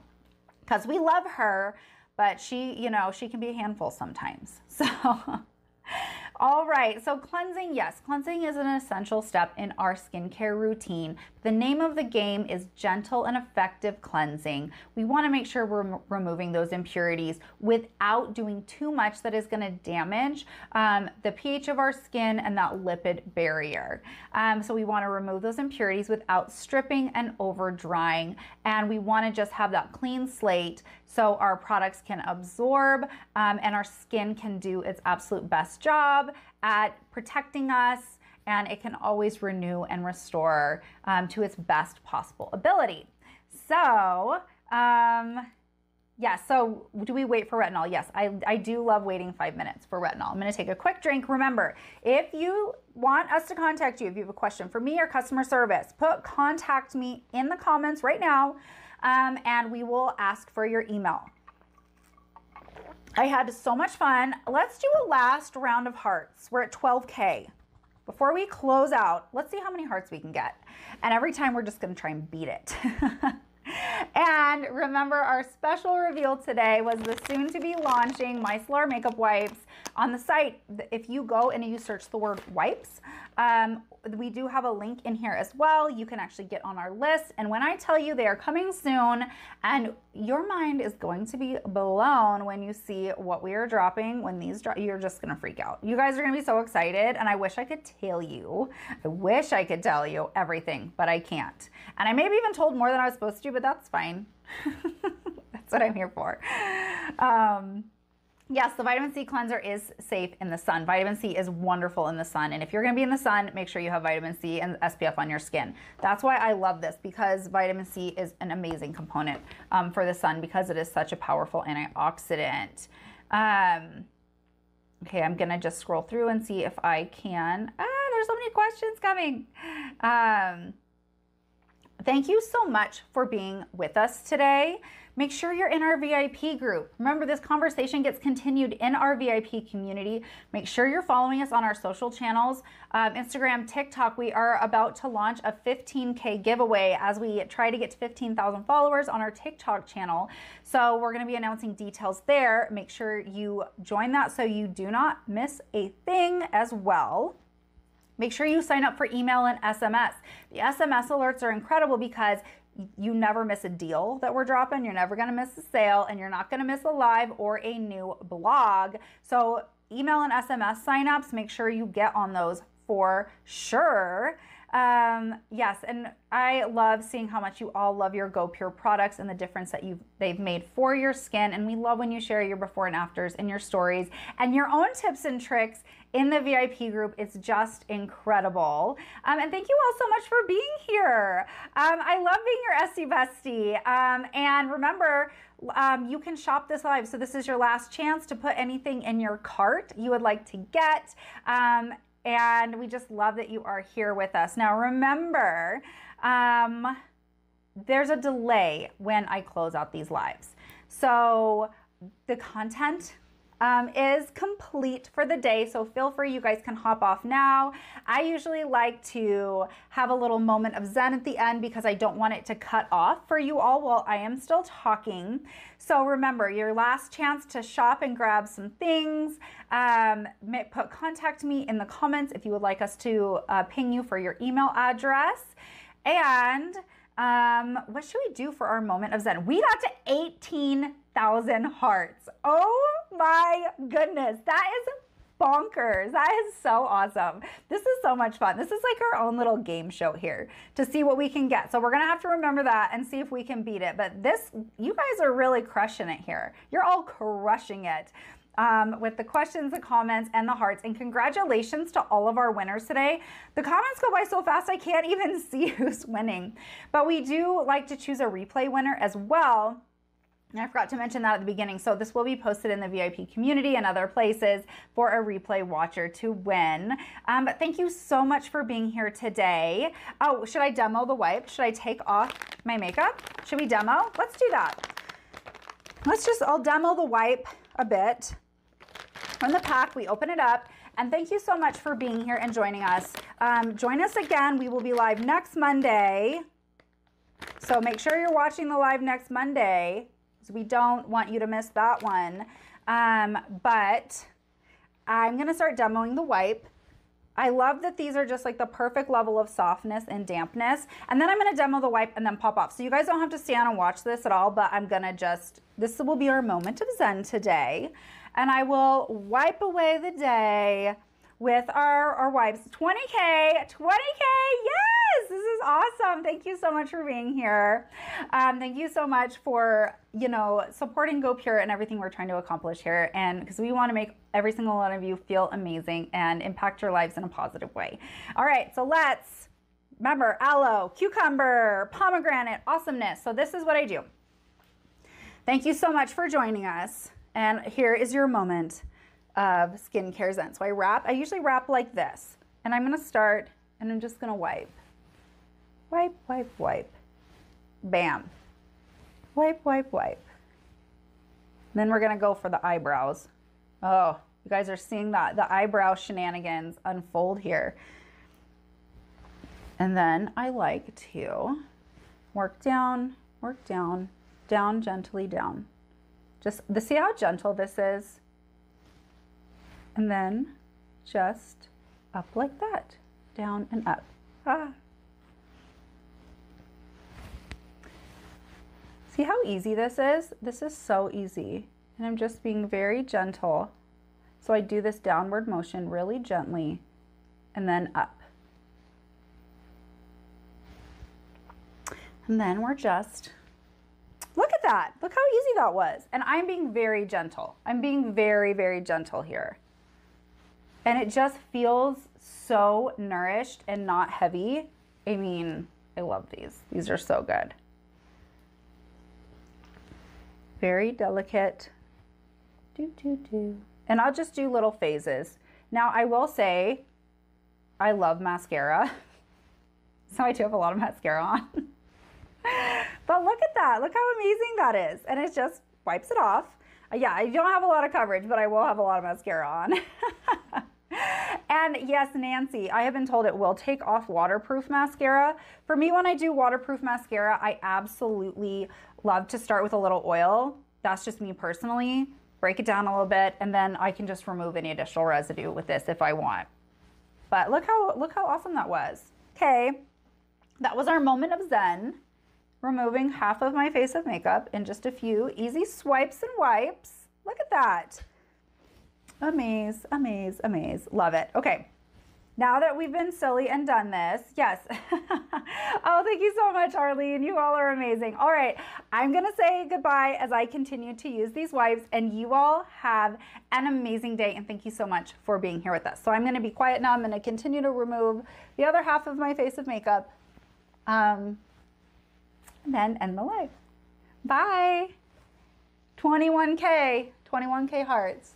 S1: Because we love her, but she, you know, she can be a handful sometimes. So. All right, so cleansing, yes, cleansing is an essential step in our skincare routine. The name of the game is gentle and effective cleansing. We want to make sure we're removing those impurities without doing too much that is going to damage um, the pH of our skin and that lipid barrier. Um, so we want to remove those impurities without stripping and over drying. And we want to just have that clean slate so our products can absorb um, and our skin can do its absolute best job at protecting us and it can always renew and restore um, to its best possible ability. So, um, yeah, so do we wait for retinol? Yes, I, I do love waiting five minutes for retinol. I'm gonna take a quick drink. Remember, if you want us to contact you, if you have a question for me or customer service, put contact me in the comments right now um, and we will ask for your email. I had so much fun. Let's do a last round of hearts. We're at 12K. before we close out, let's see how many hearts we can get. And every time we're just gonna try and beat it. and remember, our special reveal today was the soon to be launching Micellar Makeup Wipes on the site. If you go and you search the word wipes, um, we do have a link in here as well. You can actually get on our list. And when I tell you they are coming soon, and your mind is going to be blown when you see what we are dropping, when these drop, you're just gonna freak out. You guys are gonna be so excited, and I wish I could tell you. I wish I could tell you everything, but I can't. And I maybe even told more than I was supposed to, but that's fine. that's what I'm here for. Um, Yes, the vitamin C cleanser is safe in the sun. Vitamin C is wonderful in the sun. And if you're going to be in the sun, make sure you have vitamin C and SPF on your skin. That's why I love this because vitamin C is an amazing component um, for the sun because it is such a powerful antioxidant. Um, okay, I'm going to just scroll through and see if I can. Ah, there's so many questions coming. Um, thank you so much for being with us today. Make sure you're in our VIP group. Remember, this conversation gets continued in our VIP community. Make sure you're following us on our social channels um, Instagram, TikTok. We are about to launch a 15K giveaway as we try to get to 15,000 followers on our TikTok channel. So, we're going to be announcing details there. Make sure you join that so you do not miss a thing as well. Make sure you sign up for email and SMS. The SMS alerts are incredible because you never miss a deal that we're dropping. You're never going to miss a sale and you're not going to miss a live or a new blog. So, email and SMS signups, make sure you get on those for sure. Um, yes, and I love seeing how much you all love your GoPure products and the difference that you've they've made for your skin. And we love when you share your before and afters in your stories and your own tips and tricks in the VIP group. It's just incredible. Um, and thank you all so much for being here. Um, I love being your Esty bestie. Um, and remember, um, you can shop this live. So this is your last chance to put anything in your cart you would like to get. Um, and we just love that you are here with us. Now, remember, um, there's a delay when I close out these lives. So the content um, is complete for the day. So feel free, you guys can hop off now. I usually like to have a little moment of zen at the end because I don't want it to cut off for you all while I am still talking. So remember, your last chance to shop and grab some things. Um, put contact me in the comments if you would like us to uh, ping you for your email address. And um, what should we do for our moment of zen? We got to 18,000 hearts. Oh my goodness. That is bonkers. That is so awesome. This is so much fun. This is like our own little game show here to see what we can get. So we're going to have to remember that and see if we can beat it. But this, you guys are really crushing it here. You're all crushing it. Um, with the questions, the comments, and the hearts. And congratulations to all of our winners today. The comments go by so fast, I can't even see who's winning. But we do like to choose a replay winner as well. I forgot to mention that at the beginning. So this will be posted in the VIP community and other places for a replay watcher to win. Um, but thank you so much for being here today. Oh, should I demo the wipe? Should I take off my makeup? Should we demo? Let's do that. Let's just, I'll demo the wipe a bit. From the pack, we open it up. And thank you so much for being here and joining us. Um, join us again. We will be live next Monday. So make sure you're watching the live next Monday we don't want you to miss that one. Um, but I'm going to start demoing the wipe. I love that these are just like the perfect level of softness and dampness. And then I'm gonna demo the wipe and then pop off. So you guys don't have to stand and watch this at all, but I'm gonna just, this will be our moment of zen today. And I will wipe away the day with our, our wipes. 20K, 20K, yes, this is awesome. Thank you so much for being here. Um, thank you so much for, you know, supporting GoPure and everything we're trying to accomplish here. And because we want to make every single one of you feel amazing and impact your lives in a positive way. All right, so let's, remember, aloe, cucumber, pomegranate, awesomeness. So this is what I do. Thank you so much for joining us. And here is your moment of skincare zen. So I wrap, I usually wrap like this. And I'm gonna start and I'm just gonna wipe. Wipe, wipe, wipe. Bam. Wipe, wipe, wipe. Then we're gonna go for the eyebrows. Oh, you guys are seeing that the eyebrow shenanigans unfold here. And then I like to work down, work down, down, gently down. Just the see how gentle this is? And then just up like that, down and up. Ah. See how easy this is? This is so easy. And I'm just being very gentle. So I do this downward motion really gently and then up. And then we're just, look at that. Look how easy that was. And I'm being very gentle. I'm being very, very gentle here. And it just feels so nourished and not heavy. I mean, I love these. These are so good. Very delicate. Do, do, do. And I'll just do little phases. Now, I will say, I love mascara. So I do have a lot of mascara on. but look at that. Look how amazing that is. And it just wipes it off. Uh, yeah, I don't have a lot of coverage, but I will have a lot of mascara on. and yes, Nancy, I have been told it will take off waterproof mascara. For me, when I do waterproof mascara, I absolutely love to start with a little oil. That's just me personally. Break it down a little bit, and then I can just remove any additional residue with this if I want. But look how look how awesome that was. Okay, that was our moment of zen removing half of my face of makeup in just a few easy swipes and wipes. Look at that. Amaze, amaze, amaze. Love it. Okay. Now that we've been silly and done this, yes. oh, thank you so much, Arlene. You all are amazing. All right, I'm gonna say goodbye as I continue to use these wipes, and you all have an amazing day. And thank you so much for being here with us. So I'm gonna be quiet now. I'm gonna continue to remove the other half of my face of makeup. Um, and then end the live. Bye. 21K, 21K hearts.